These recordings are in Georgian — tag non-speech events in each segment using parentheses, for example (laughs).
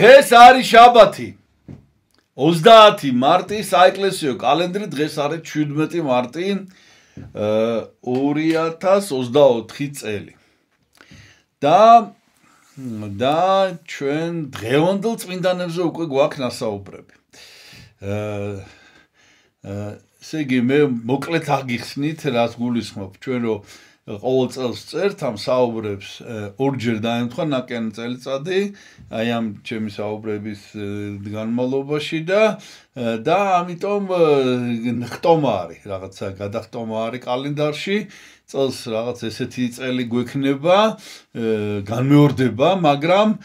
დღეს არის შაბათი. 30 მარტი საეკლესიო კალენდრი დღეს არის 17 მარტი 2024 წელი. და და ჩვენ დღევანდელ წმინდანებზე უკვე გვაქვს ნასაუბრები. აა ესე იგი მე მოკლედ აგიხსნით რას გულისხმობ. ჩვენ რომ ყოველ წელს წერთ ამ საუბრებს ორჯერ დაემთხვა ნაკენ წელიწადი აი ამ ჩემი საუბრების განმავლობაში და და ამიტომ ხტომა არის რაღაცა გადახტომა არის კალენდარში წელს რაღაც ესეთი წელი გვექნება განმეორდება მაგრამ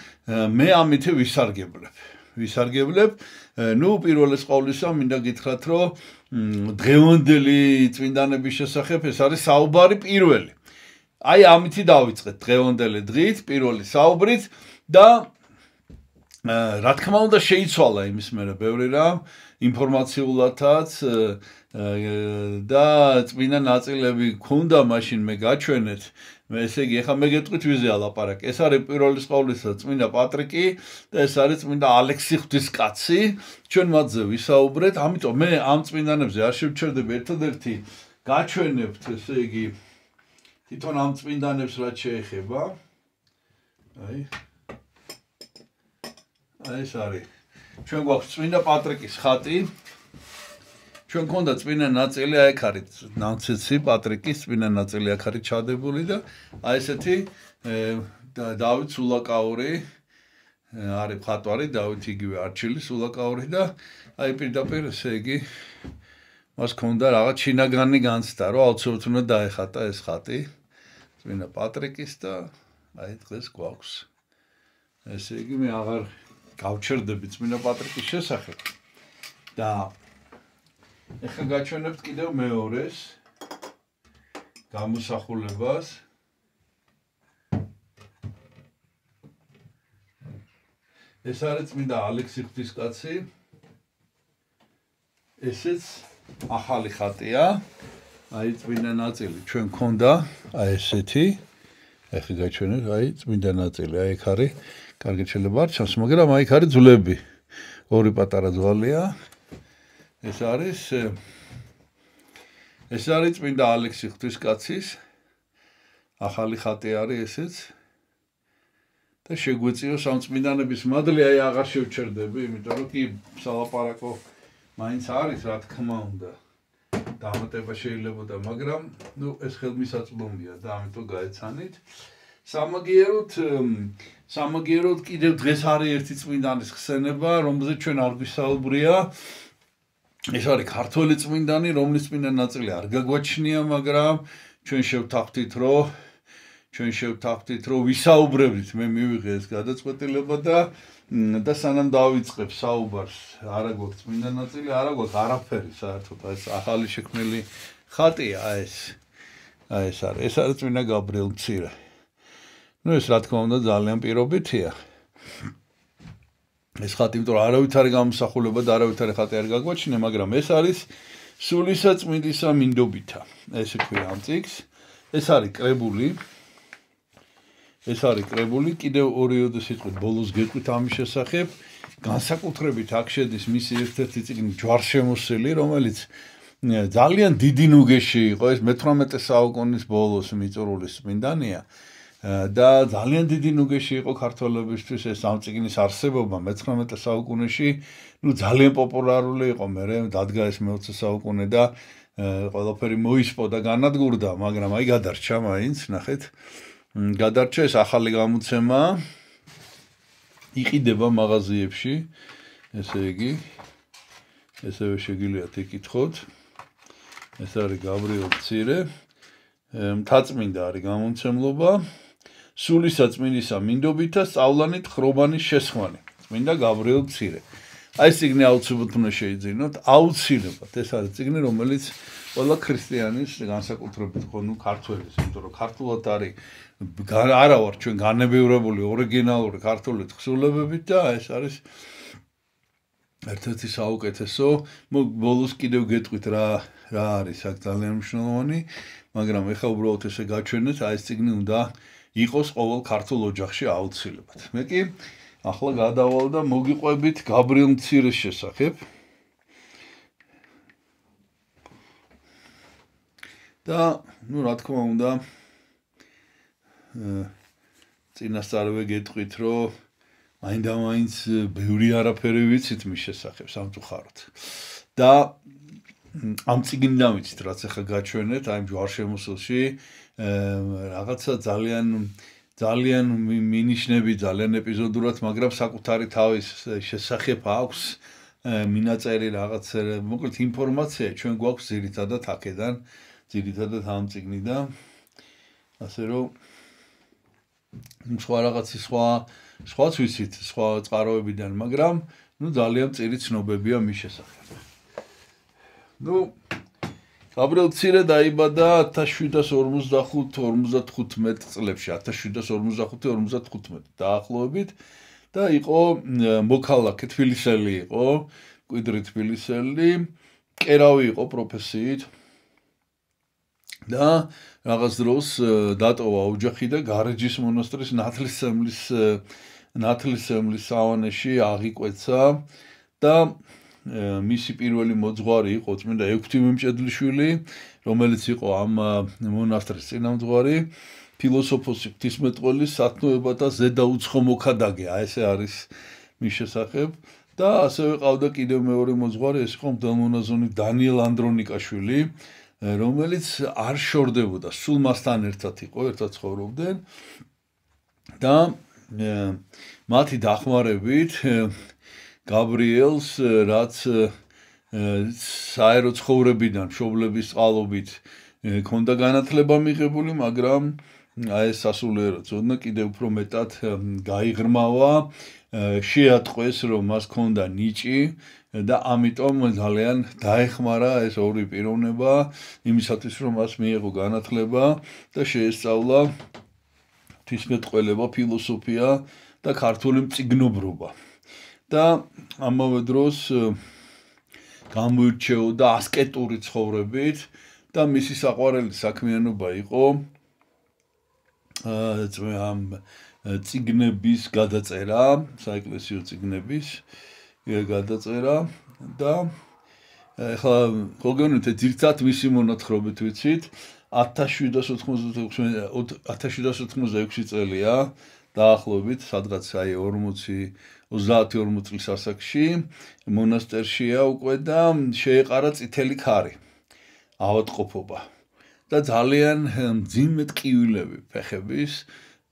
მე ამით ვისარგებლებ ვისარგებლებ ну პირველეს ყოვლისა მინდა გითხრათ რომ დღევანდელი წმინდანების შესახებ ეს არის საუბარი პირველი. აი ამითი დავიწყეთ დღევანდელი დღით, პირველი საუბრით და რა თქმა უნდა შეიცვალა იმის მერე ბევრი რამ ინფორმაციულადაც და წმინდა ნაწილები ქონდა მაშინ მე გაჩვენეთ. მე ესე იგი ახლა მე გეტყვით ვიზე ალაპარაკ ეს არის პირველი სკოლისა წმინდა პატრიკი და ეს არის წმინდა ალექსი ღვთისკაცი. ჩვენ მათზე ვისაუბრეთ. ამიტომ მე ამ წმინდანებზე არ შევჩერდები ერთადერთი გაჩვენებთ ესე იგი თვითონ ამ წმინდანებს რაც შეეხება აი აი ეს არის. ჩვენ გვაქვს წმინდა პატრიკის ხატი. ჩვენ ქონდა წმინდა ნაწილი აი ხარით ნაცეცი პატრიკის წმინდა ნაწილი აქ არის ჩადებული და აი ესეთი დავით სულაკაური არის ხატვარი დავით იგივე არჩილი სულაკაური და აი პირდაპირ ესე იგი მას ქონდა რაღაც ჩინაგანი განცდა რომ აუცილებლად უნდა დაეხატა ეს ხატი წმინდა პატრიკის და აი დღეს გვაქვს. ესე იგი მე აღარ გავჩერდები წმინდა პატრიკის შესახებ. და ეხლა გაჩვენებთ კიდევ მეორეს გამოსახულებას. ეს არის წმინდა ალექსი ღვთისკაცი. ესეც ახალი ხატია აი წმინდა ნაწილი. ჩვენ ქონდა აი ესეთი. ეხლა გაჩვენეთ აი წმინდა ნაწილი. აი ეგ არის კარგი შეიძლება არ ჩანს მაგრამ აი ეგ არის ძვლები. ორი პატარა ძვალია. ეს არის ეს არის წმინდა ალექსი ღვთისკაცის. ახალი ხატი არის ესეც. და შეგვეციო სამწმინდანების მადლი აი აღარ შევჩერდები იმიტომ რომ კი სალაპარაკო მაინც არის რა თქმა უნდა დამატება შეიძლება და მაგრამ ნუ ეს ხელმისაწვდომია და ამიტომ გაეცანით. სამაგიეროდ სამაგიეროდ კიდევ დღეს არის ერთი წმინდანის ხსენება რომელზეც ჩვენ არ გვისაუბრია. ეს არის ქართული წმინდანი, რომლის წმინდა ნაწილი არ გაგვაჩნია, მაგრამ ჩვენ შევთანხმდით, რომ ჩვენ შევთანხმდით, რომ ვისაუბრებთ, მე მივიღე ეს გადაწყვეტილება და და სანამ დავიწყებ საუბარს, არა გვაქვს წმინდა ნაწილი, არა გვაქვს არაფერი საერთოდ, ეს ახალი შექმნილი ხატია ეს. აი ეს არის, ეს არის წმინდა გაბრიელ მცირე. ну ეს რა თქმა უნდა ძალიან პირობითია. ეს ხატი იმიტომ არავითარი გამოსახულება და არავითარი ხატი არ გაგვაჩინე, მაგრამ ეს არის სულისაწმინდისა მინდობითა. ესე ქვია ამ წიგს. ეს არის კრებული. ეს არის კრებული, კიდევ ორიოდე სიტყვით ბოლოს გეტყვით ამის შესახებ. განსაკუთრებით აქ შედის მისი ერთ-ერთი წიგნი ჯვარშემოსილი, რომელიც ძალიან დიდი ნუგეში იყო, ეს მე-18 საუკუნის ბოლოს მიწურული წმინდანია. და ძალიან დიდი ნუგეში იყო ქართველებისთვის ეს სამწიგნის არსებობა მე-19 საუკუნეში, ну ძალიან პოპულარული იყო, მე დადგა ეს მე-20 საუკუნე და ყველაფერი მოისპო და განადგურდა, მაგრამ აი გადარჩა მაინც, ნახეთ. გადარჩა ეს ახალი გამოცემა. იყიდება მაღაზიებში. ესე იგი ესევე შეგიძლიათ იკითხოთ. ეს არის გაბრიელ ცირე. მთაწმინდა არის გამომცემლობა. სულისაწმინისა მინდობითა სწავლანით ხრობანის შესხვანი წმინდა გაბრიელ მცირე აი ეს ციგნი აუცილებლად უნდა შეიძინოთ აუცილებლად ეს არის ციგნი რომელიც ყველა ქრისტიანის განსაკუთრებით ხო ნუ ქართველის იმიტომ რომ ქართულად არის არა ვარ ჩვენ განებივრებული ორიგინალური ქართული თხზულებებით და ეს არის ერთ-ერთი საუკეთესო ბოლოს კიდევ გეტყვით რა რა არის აქ ძალიან მნიშვნელოვანი მაგრამ ეხლა უბრალოდ ესე გაჩვენეთ აი ეს ციგნი უნდა იყოს ყოველ ქართულ ოჯახში აუცილებლად. მე კი ახლა გადავალ და მოგიყვებით გაბრიელ მცირეს შესახებ. და ну, რა თქმა უნდა, წინასწარვე გეტყვით, რომ მაინდა-მაინც ბევრი არაფერი ვიცით მის შესახებ სამწუხაროდ. და ამ ციგნიდან ვიცით, რაც ახლა გაჩვენეთ, აი ჯვარშემოსულში რაღაცა ძალიან ძალიან მინიშნები ძალიან ეპიზოდურად, მაგრამ საკუთარი თავის შესახებ აქვს მინაწერი რაღაც მოკლედ ინფორმაცია ჩვენ გვაქვს ძირითადად აქედან ძირითადად ამ ციგნიდან ასე რომ სხვა რაღაცი სხვა სხვაც ვიცით სხვა წყაროებიდან მაგრამ ну ძალიან წირი ცნობებია მის შესახებ ну გაბრიელ ცირე დაიბადა 1755-55 წლებში 1755-55 დაახლოებით და იყო მოქალაქე თბილისელი იყო კვიდრი თბილისელი კერავი იყო პროფესიით და რაღაც დროს დატოვა ოჯახი და გარეჯის მონასტრის ნათლისმლის ნათლისმლის საავანეში აღიკვეცა და მისი პირველი მოძღვარი იყო წმინდა ექვთიმე მჭედლიშვილი, რომელიც იყო ამ მონასტრის წინამძღვარი, ფილოსოფოსი ღვთისმეტყველი, სათნოებათა ზედაუცხო მოქადაგე, აი ესე არის მის შესახებ. და ასევე ყავდა კიდევ მეორე მოძღვარი, ეს იყო მდელმონაზონი დანიელ ანდრონიკაშვილი, რომელიც არ შორდებოდა, სულ მასთან ერთად იყო, ერთად ცხოვრობდნენ. და მათი დახმარებით გაბრიელს რაც საერო ცხოვრებიდან მშობლების წყალობით ქონდა განათლება მიღებული, მაგრამ აი ეს სასულიერო ზონა კიდევ უფრო მეტად გაიღრმავა, შეატყვეს რომ მას ქონდა ნიჭი და ამიტომ ძალიან დაეხმარა ეს ორი პიროვნება იმისათვის რომ მას მიიღო განათლება და შეესწავლა თვისმეტყველება, ფილოსოფია და ქართული მწიგნობრობა. და ამავე დროს გამოირჩეოდა ასკეტური ცხოვრებით და მისი საყვარელი საქმიანობა იყო აა ამ ციგნების გადაწერა, საეკლესიო ციგნების გადაწერა და ეხლა გოგონეთ ძირცად მისი მონათხრობით ვიცით 1786 1786 წელია დაახლოებით სადღაც აი 40 30-40 წლის ასაკში მონასტერშია უკვე და შეეყარა წითელი ქარი ავადყოფობა და ძალიან ძიმ ტკივილები ფეხების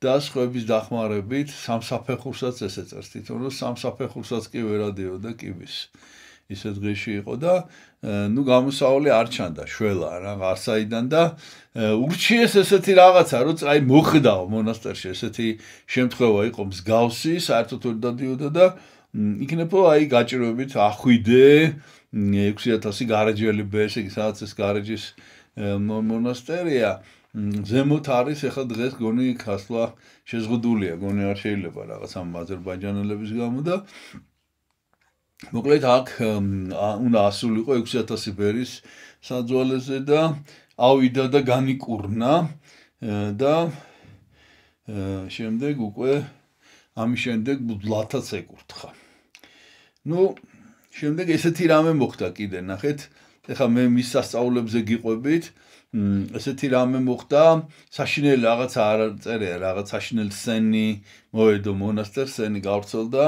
და სხვების დახმარებით სამსაფეხურსაც ესე წერს თვითონ რომ სამსაფეხურსაც კი ვერადიოდა კიბის ისე დღეში იყო და ნუ გამოსავალი არ ჩანდა შველა რა არსაიდან და ურჩიეს ესეთი რაღაცა რომ აი მოხდაო მონასტერში. ესეთი შემთხვევა იყო მსგავსი საერთოდ ვერ დადიოდა და იქნებო აი გაჭირვებით ახვიდე 6000 გარეჯელი ბეს იგი სადაც ეს გარეჯის მონასტერია ზემოთ არის ახლა დღეს გონი ხასლა შეზღუდულია გონი არ შეიძლება რაღაც ამ აზერბაიჯანელების გამო და მოკლედ აქ უნდა ასულიყო 6000 ბერის საძვალეზე და ავიდა და განიკურნა და შემდეგ უკვე ამის შემდეგ ბუდლათაც ეკურთხა. ну შემდეგ ესეთი რამე მოხდა კიდე ნახეთ ეხლა მე მის სასწაულებზე გიყვებით ესეთი რამე მოხდა, საშინელი რაღაცა არ წერია, რაღაც საშინელი სენი მოედო მონასტერ სენი გავრცელდა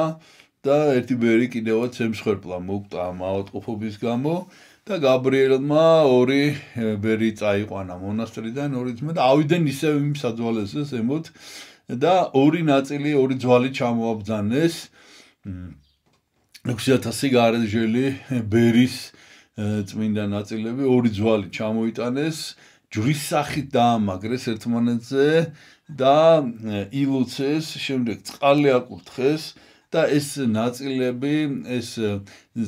და ერთი ბერი კიდევაც ემსხვერპლა მოკვდა მაოტყოფობის გამო და გაბრიელმა ორი ბერი წაიყვანა მონასტრიდან ორი ძმა და ავიდნენ ისევ იმ საძვალეზე ზემოთ და ორი ნაწილი, ორი ძვალი ჩამოაბძანეს. 6000 გარეჟელი ბერის წმინდა ნაწილები ორი ძვალი ჩამოიტანეს ჯვრის სახით დაამაგრეს ერთმანეთზე და ილუცეს შემდეგ წყალი აკურთხეს და ეს ნაწილები ეს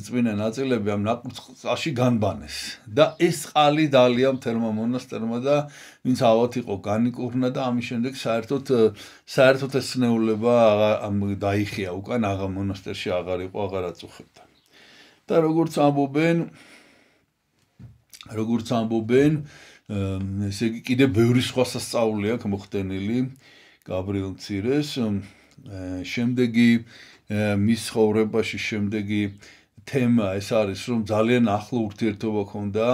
წმინდა ნაწილები ამ ნაკურთხალში განბანეს. და ეს წყალი დალია მთელმა მონასტერმა და ვინც ავად იყო განიკურნა და ამის შემდეგ საერთოდ საერთოდ ეს ნეულება დაიხია უკან აღა მონასტერში აღარ იყო აღარ აწუხებდა. და როგორც ამბობენ როგორც ამბობენ, ესე იგი კიდე ბევრი სხვა სასწაული აქვს მოხდენილი გაბრიელ ცირეს შემდეგი მის ხოვრებაში შემდეგი თემა ეს არის რომ ძალიან ახლო ურთიერთობა ქონდა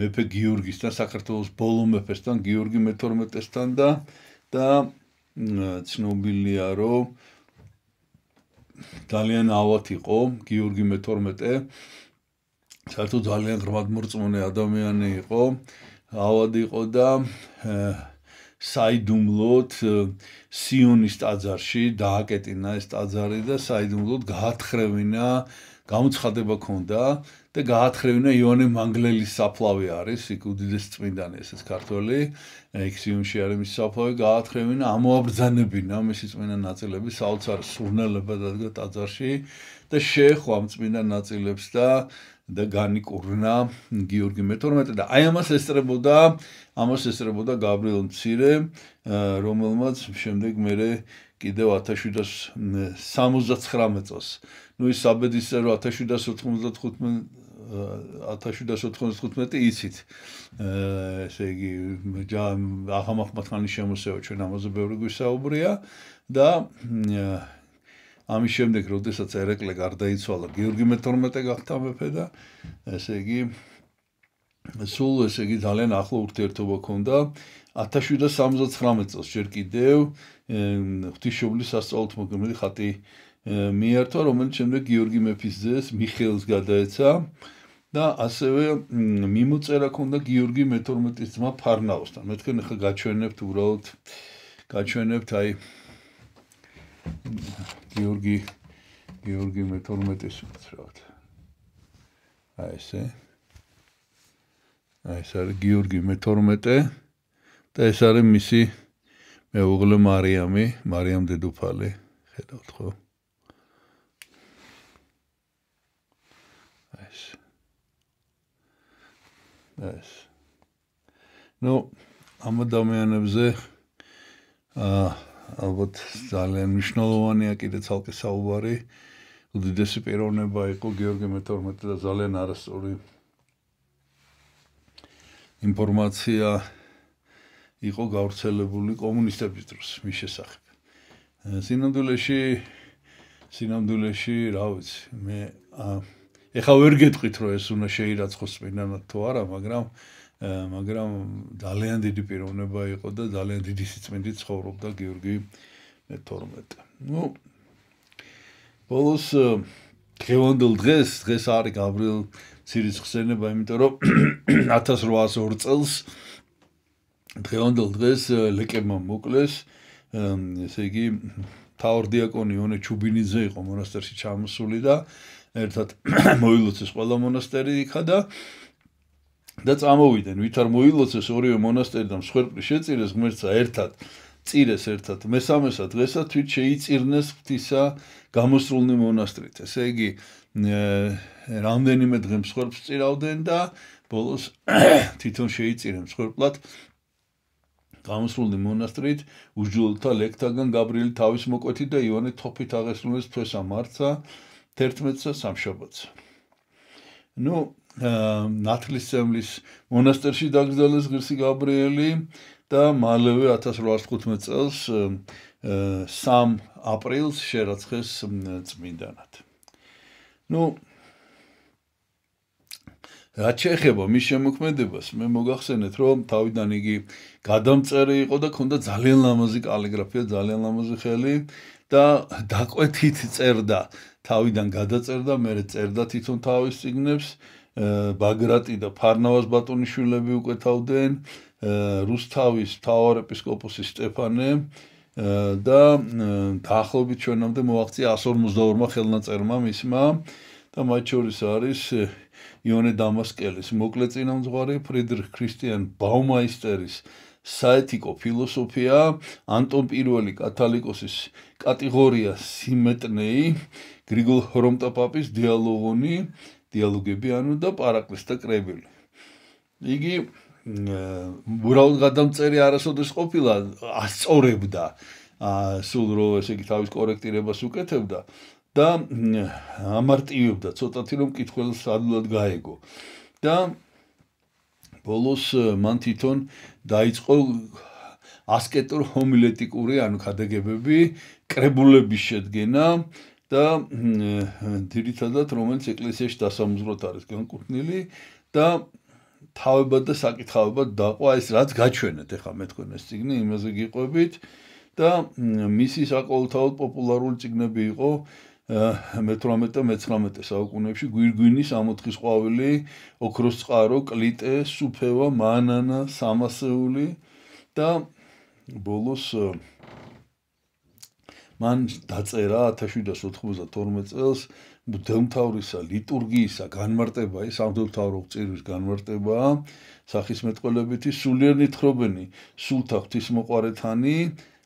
მეფე გიორგისთან საქართველოს ბოლო მეფესთან გიორგი მე-12-სთან და და ცნობილია რომ ძალიან ავად იყო გიორგი მე-12 საერთოდ ძალიან ღრმადმორწმუნე ადამიანი იყო ავად იყო და საიდუმლოდ სიონის ტაძარში დააკეტინა ეს ტაძარი და საიდუმლოდ გაათხრევინა გამოცხადება ქონდა და გაათხრევინა იონე მანგლელის საფლავი არის იქ უდიდეს წმინდანი ეს ქართველი იქ სიონში არის მის საფლავი გაათხრევინა ამოაბრძანებინა მისი წმინდა ნაწილები საოცარ სურნელებად დადგა ტაძარში და შეეხო ამ წმინდა ნაწილებს და და განიკურნა გიორგი მე-12 და აი ამას ესწრებოდა ამას ესწრებოდა გაბრიელ მცირე რომელმაც შემდეგ მე კიდევ 1779 წელს. ну ის საბედისე რომ 1795 1795 იცით. ესე იგი აღამახმათხანის შემოსევა ჩვენ ამაზე ბევრი გვისაუბრია და ამის შემდეგ, როდესაც ერეკლე გარდაიცვალა, გიორგი მე-12 გახდა მეფე და ესე იგი სულ ესე იგი ძალიან ახლო ურთიერთობა ჰქონდა 1779 წელს ჯერ კიდევ ღვთისმშობლის სასწაულთ მოგმელი ხატი მიერთვა, რომელიც შემდეგ გიორგი მეფის ძეს მიხეილს გადაეცა და ასევე მიმოწერა ქონდა გიორგი მე-12-ის ძმა ფარნაოსთან. მე თქვენ ახლა გაჩვენებთ უბრალოდ გაჩვენებთ აი გიორგი გიორგი მე-12-ის უცრავთ. აი ესე. აი ეს არის გიორგი მე-12 და ეს არის მისი მეუღლე მარიამი, მარიამ დედოფალი. ხედავთ ხო? აი ეს. ეს. ნუ ამ ადამიანებზე აა ალბათ ძალიან მნიშვნელოვანია კიდე ცალკე საუბარი. უდიდესი პიროვნება იყო გიორგი მე-12 და ძალიან არასწორი ინფორმაცია იყო გავრცელებული კომუნისტების დროს მის შესახებ. სინამდვილეში სინამდვილეში, რა ვიცი, მე ეხა ვერ გეტყვით რომ ეს უნდა შეირაცხოს წინანად თუ არა, მაგრამ მაგრამ ძალიან დიდი პიროვნება იყო და ძალიან დიდი სიწმინდით ცხოვრობდა გიორგი მე-12. ну ბოლოს დღევანდელ დღეს დღეს არის გაბრიელ ცირის ხსენება, იმიტომ რომ (coughs) 1802 წელს დღევანდელ დღეს ლეკებმა მოკლეს ესე იგი თაორდიაკონი იონე ჩუბინიძე იყო მონასტერში ჩამოსული და ერთად (coughs) მოილოცეს ყველა მონასტერი იქა და და წამოვიდნენ. ვით არ მოილოცეს ორივე მონასტერი და მსხვერპლი შეწირეს ღმერთსა ერთად წირეს ერთად მესამესა დღესა თვით შეიწირნეს ღვთისა გამოსრულნი მონასტრით. ესე იგი რამდენიმე დღე მსხვერპლს წირავდნენ და ბოლოს (coughs) თვითონ შეიწირენ მსხვერპლად გამოსრულნი მონასტრით უჯულთა ლექტაგან გაბრიელი თავის მოკვეთი და იონე თოფით აღესრულეს თვესა მარცა 11-ს სამშაბათს. ну ნათლისმცემლის მონასტერში დაგრძელეს ღირსი გაბრიელი და მალევე 1815 წელს 3 აპრილს შერაცხეს წმინდანად. ну რაც შეეხება მის შემოქმედებას, მე მოგახსენეთ, რომ თავიდან იგი გადამწერი იყო და ქონდა ძალიან ლამაზი კალიგრაფია, ძალიან ლამაზი ხელი და დაკვეთით წერდა, თავიდან გადაწერდა, მე წერდა თვითონ თავის ციგნებს, ბაგრატი და ფარნავაზ ბატონიშვილები უკვე თავდნენ რუსთავის მთავარ ეპისკოპოსი სტეფანე და დაახლოებით ჩვენამდე მოაღწია 152-მა ხელნაწერმა მისმა. და მათ შორის არის იონე დამასკელის მოკლე წინამძღვარი ფრიდრიხ ქრისტიან ბაუმაისტერის საეთიკო ფილოსოფია ანტონ პირველი კათალიკოსის კატეგორია სიმეტნეი გრიგოლ ხრომტაპაპის დიალოგონი დიალოგები ანუ და პარაკლისტა კრებილი. იგი უბრალოდ გადამწერი არასოდეს ყოფილა ასწორებდა სულ რო ესე იგი თავის კორექტირებას უკეთებდა და ამარტივებდა ცოტათი რომ კითხველს ადვილად გაეგო. და ბოლოს მან თვითონ დაიწყო ასკეტურ ჰომილეტიკური, ანუ ქადაგებები, კრებულების შედგენა და ძირითადად რომელიც ეკლესიაში დასამუზროთ არის განკუთვნილი და თავებად და საკითხავებად დაყვა ეს რაც გაჩვენეთ ახლა მე თქვენ ეს ციგნი იმაზე გიყვებით. და მისი საკოლთაოდ პოპულარული ციგნები იყო მე-18 და მე-19 საუკუნეებში გვირგვინის ამოთხის ყვავილი, ოქროს წყარო, კლიტე, სუფევა, მანანა, სამასეული და ბოლოს მან დაწერა 1792 წელს მუდელმთავრისა ლიტურგიისა განმარტება, ის ამდელმთავრო წირვის განმარტება, სახისმეტყველებითი სულიერ ნითხრობენი, სულთა ღვთისმოყარეთანი,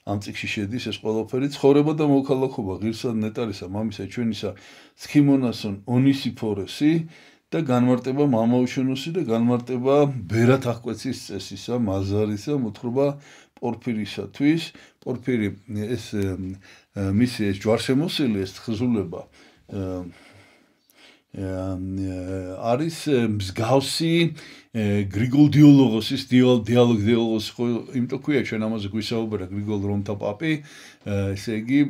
ამ წიგში შედის ეს ყველაფერი ცხოვრება და მოქალაქობა ღირსად ნეტარისა მამისა ჩვენისა სქიმონასონ ონისიფორესი და განმარტება მამაუშენოსი და განმარტება ბერათ აღკვეცის წესისა მაზარისა მოთხრობა პორფირისათვის პორფირი ეს მისი ეს ჯვარშემოსილი ეს ხზულება არის მსგავსი გრიგოლ დიოლოგოსის დიალოგ დიოლოგოს ხო იმიტომ ქვია ჩვენ ამაზე გვისაუბრა გრიგოლ რომთა პაპი ესე იგი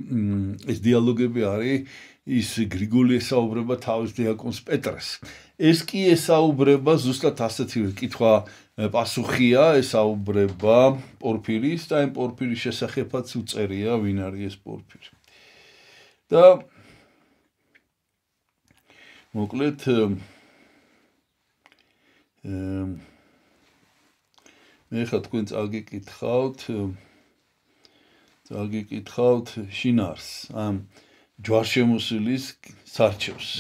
ეს დიალოგები არის ის გრიგოლი ესაუბრება თავის დიაკონს პეტრეს. ეს კი ესაუბრება ზუსტად ასეთი კითხვა პასუხია ესაუბრება პორფირის და იმ პორფირის შესახებაც უწერია ვინ არის ეს პორფირი. და მოკლედ მე ხა თქვენ წაგიკითხავთ წაგიკითხავთ შინარს ამ ჯვარშემოსილის სარჩევს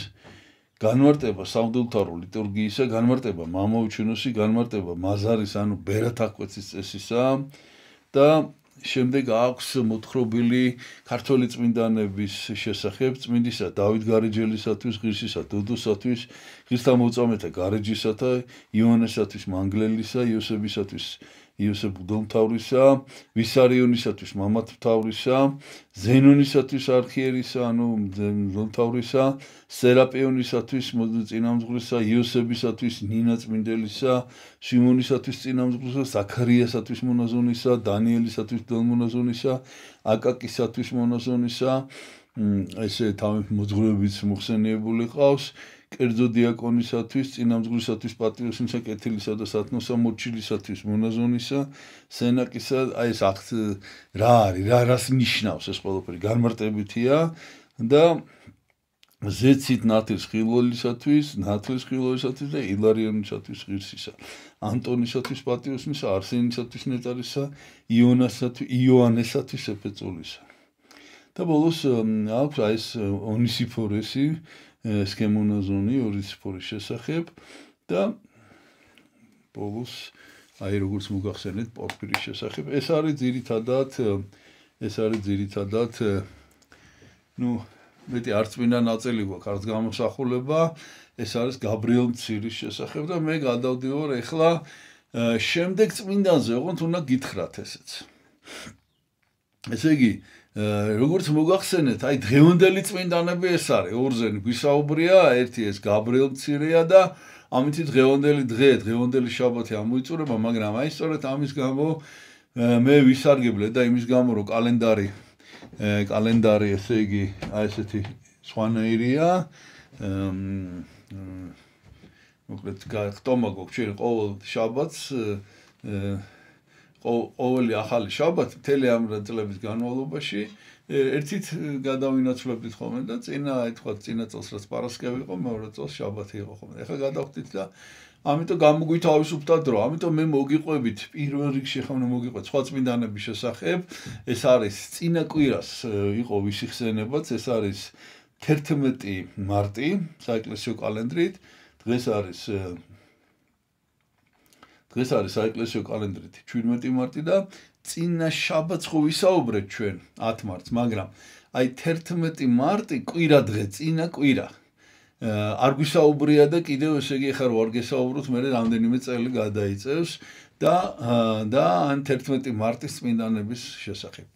განმარტება სამღვდელმთავრო ლიტურგიისა განმარტება მამაუჩინოსი განმარტება მაზარის ანუ ბერათაკვეცის წესისა და შემდეგ აქვს მოთხრობილი ქართული წმინდანების შესახებ წმინდისა დავით გარეჯელისათვის, ღირსისა დოდოსათვის, ღირსთამოწამეთა გარეჯისათა, იონესათვის, მანგლელისა, იოსებისათვის, იოსებ ბუდომთავრისა, ვისარიონისათვის მამათმთავრისა, ზენონისათვის არქიერისა, ანუ ბუდომთავრისა, სერაპიონისათვის წინამძღვრისა, იოსებისათვის ნინაწმინდელისა, სიმონისათვის წინამძღვრისა, ზაქარიასათვის მონაზონისა, დანიელისათვის დელმონაზონისა, აკაკისათვის მონაზონისა, ესე თავი მოძღვრებიც მოხსენიებული ყავს. კერძო დიაკონისათვის, წინამძღვრისათვის, პატრიოტისა, კეთილისა და სათნოსა მოჩილისათვის, მონაზონისა, სენაკისა, აი ეს ახ რა არის, რა რას ნიშნავს ეს ყველაფერი? განმარტებითია და ზეცით ნათლის ხილოლისათვის, ნათლის ხილოლისათვის და ილარიონისათვის ღირსისა. ანტონისათვის პატრიოტისა, არსენისათვის ნეტარისა, იონასათვის, იოანესათვის ეფეწულისა. და ბოლოს აქვს აი ეს ონისიფორესი სქემონაზონი ორისფორის შესახებ და ბოლოს აი როგორც მოგახსენეთ პორფირის შესახებ. ეს არის ძირითადად ეს არის ძირითადად ну მეტი არც მინდა ნაწილი გვაქვს არც გამოსახულება. ეს არის გაბრიელ მცირის შესახებ და მე გადავდივარ ახლა შემდეგ წმინდანზე ოღონდ უნდა გითხრათ ესეც. ესე იგი როგორც მოგახსენეთ, აი დღევანდელი წმინდანები ეს არის, ორზენი გვისაუბრია, ერთი ეს გაბრიელ მცირეა და ამით დღევანდელი დღე, დღევანდელი შაბათი ამოიწურება, მაგრამ აი სწორედ ამის გამო მე ვისარგებლე და იმის გამო რომ კალენდარი კალენდარი ესე იგი აი ესეთი სვანეირია მოკლედ გახტომა გქ ჩვენ ყოველ შაბათს ყოველი ახალი შაბათი მთელი ამ წლების განმავლობაში ერთით გადავინაცვლებდით ხოლმე და წინა აი თქვა წინა წელს რაც პარასკევი იყო მეორე წელს შაბათი იყო ხოლმე. ეხლა გადავხდით და ამიტომ გამოგვითავისუფლდა დრო. ამიტომ მე მოგიყვებით პირველ რიგში ხომ მოგიყვეთ სხვა წმინდანების შესახებ. ეს არის წინა კვირას იყო ვისი ხსენებაც, ეს არის 11 მარტი საეკლესიო კალენდრით. დღეს არის დღეს არის საეკლესიო კალენდრით 17 მარტი და წინა შაბათს ხო ვისაუბრეთ ჩვენ 10 მარტს, მაგრამ აი 11 მარტი კვირა დღე, წინა კვირა. არ გვისაუბრია და კიდევ ესე იგი ხარ ვარ გესაუბროთ, მე რამდენიმე წელი გადაიწევს და და ან 11 მარტის წმინდანების შესახებ.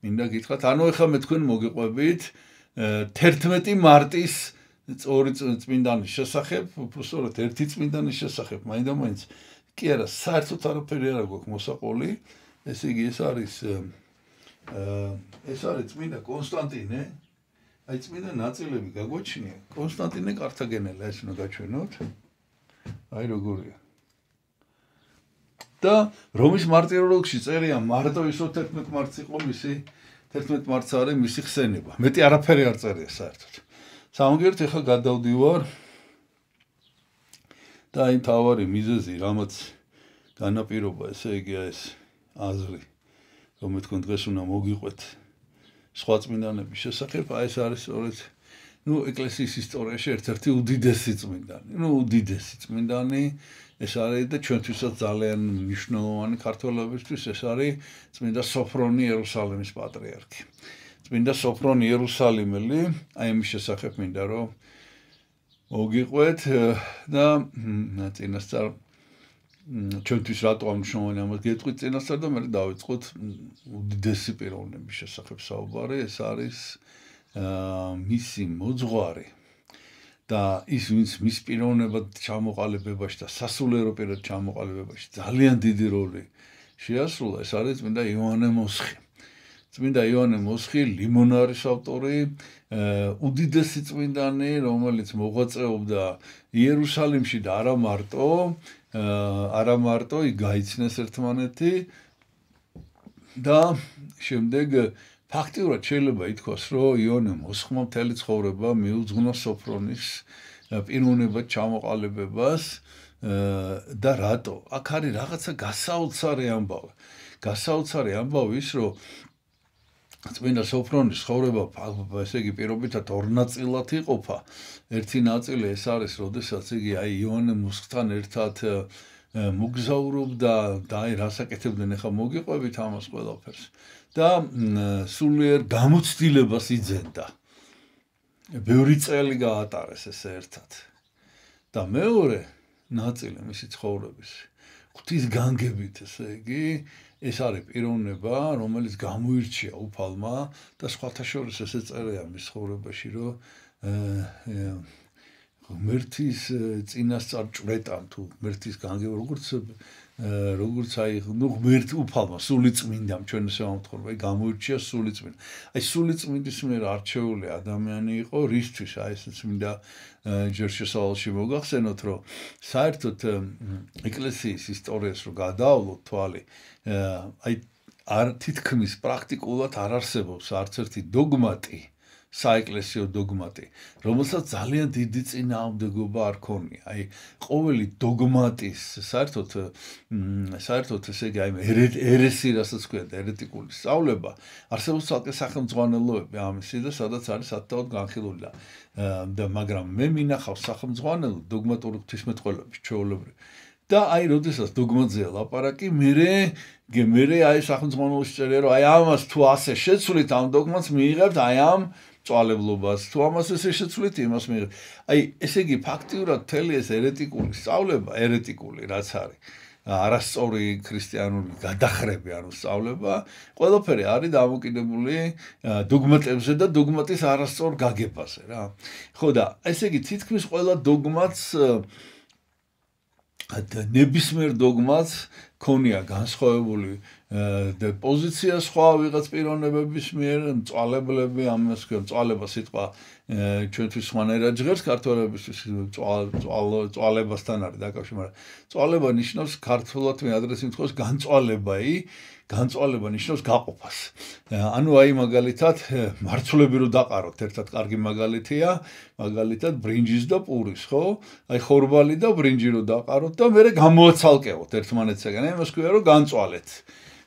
მინდა გითხრათ, ანუ ეხლა მე თქვენ მოგიყვებით 11 მარტის წორი წმინდანის შესახებ, უბრალოდ ერთი წმინდანის შესახებ, მაინდა მაინც კი არა, საერთოდ არაფერი არ აქვს მოსაყოლი. ესე იგი ეს არის ეს არის წმინდა კონსტანტინე. აი წმინდა ნაწილები გაგვაჩნია. კონსტანტინე კართაგენელი ეს უნდა გაჩვენოთ. აი როგორია. და რომის მარტიროლოგში წერია მარტო ისო 11 მარტს იყო მისი 11 მარტს არის მისი ხსენება. მეტი არაფერი არ წერია საერთოდ. სამგერთ ეხა გადავდივარ და აი თავარი მიზეზი რამაც განაპირობა ესე იგი ეს აზრი რომ თქვენ დღეს უნდა მოგიყვეთ სხვა წმინდანების შესახებ აი ეს არის სწორედ ну ეკლესიის ისტორიაში ერთ-ერთი უდიდესი წმინდანი. ну უდიდესი წმინდანი ეს არის და ჩვენთვისაც ძალიან მნიშვნელოვანი ქართველებისთვის ეს არის წმინდა სოფრონი იერუსალიმის პატრიარქი. წმინდა სოფრონი იერუსალიმელი, აი ამის შესახებ მინდა რომ მოგიყვეთ და წინასწარ ჩვენთვის რატო ამ მნიშვნელოვანი ამას გეტყვით წინასწარ და მე დავიწყოთ უდიდესი პიროვნების შესახებ საუბარი, ეს არის მისი მოძღვარი. და ის ვინც მის პიროვნებად ჩამოყალიბებაში და სასულიერო პირად ჩამოყალიბებაში ძალიან დიდი როლი შეასრულა ეს არის წმინდა იოანე მოსხი წმინდა იოანე მოსხი ლიმონარის ავტორი უდიდესი წმინდანი რომელიც მოღვაწეობდა იერუსალიმში და არა მარტო არა მარტო ის გაიცნეს ერთმანეთი და შემდეგ ფაქტიურად შეიძლება ითქვას, რომ იონე მოსხმა მთელი ცხოვრება მიუძღვნა სოფრონის პიროვნებად ჩამოყალიბებას და რატო? აქ არის რაღაცა გასაოცარი ამბავი. გასაოცარი ამბავი ის, რომ წმინდა სოფრონის ცხოვრება, ესე იგი, პირობითად ორ ნაწილად იყოფა. ერთი ნაწილი ეს არის, როდესაც იგი აი იონე მოსხთან ერთად მოგზაურობდა და აი რასაკეთებდნენ ახლა მოგიყვებით ამას ყველაფერს. და სულიერ გამოცდილებას იძენდა. ბევრი წელი გაატარეს ეს ერთად. და მეორე ნაწილი მისი ცხოვრების ღვთის განგებით, ესე იგი, ეს არის პიროვნება, რომელიც გამოირჩია უფალმა და სხვათა შორის ესე წერია მის ცხოვრებაში, რომ ღმერთის წინასწარ ჭრეტან თუ ღმერთის განგება როგორც როგორც აი ნუ ღმერთ უფალმა სული წმინდამ ჩვენ ესე ვამთხოვ, აი გამოირჩია სული წმინდა. აი სული წმინდის მიერ არჩეული ადამიანი იყო რისთვის აი ეს წმინდა ჯერ შესავალში მოგახსენოთ რომ საერთოდ ეკლესიის ისტორიას რო გადაავლოთ თვალი აი არ თითქმის პრაქტიკულად არ არსებობს არც ერთი დოგმატი საეკლესიო დოგმატი, რომელსაც ძალიან დიდი წინააღმდეგობა არ ქონია. აი, ყოველი დოგმატის საერთოდ საერთოდ ესე იგი აი ერესი რასაც ქვია ერეტიკული სწავლება, არსებობს ცალკე სახელმძღვანელოები ამისი და სადაც არის ათთავად განხილული და მაგრამ მე მინახავ სახელმძღვანელო დოგმატური ღვთისმეტყველების ჩვეულებრივ და აი, როდესაც დოგმატზეა ლაპარაკი, მე მე აი სახელმძღვანელოში წერია რომ აი ამას თუ ასე შეცვლით ამ დოგმატს მიიღებთ აი ამ წვალებლობას. თუ ამას ესე შეცვლით იმას მე აი ესე იგი ფაქტიურად თელი ეს ერეტიკული სწავლება ერეტიკული რაც არის არასწორი ქრისტიანული გადახრები ანუ სწავლება ყველაფერი არის დამოკიდებული დოგმატებზე და დოგმატის არასწორ გაგებაზე რა. ხო და ესე იგი თითქმის ყველა დოგმატს და ნებისმიერ დოგმას ქონია განსხვავებული პოზიცია სხვა ვიღაც პიროვნებების მიერ მწვალებლები ამას მწვალება სიტყვა ჩვენთვის სხვანაირად ჟღერს ქართველებისთვის მწვალებასთან არის დაკავშირებული მაგრამ მწვალება ნიშნავს ქართულად მე ადრესი მითხოს განწვალებაი განწვალება ნიშნავს გაყოფას. ანუ აი მაგალითად მარცვლები რო დაყაროთ, ერთად კარგი მაგალითია, მაგალითად ბრინჯის და პურის, ხო? აი ხორბალი და ბრინჯი რო დაყაროთ და მე გამოაცალკევოთ ერთმანეთსაგან. აი მას ქვია რომ განწვალეთ.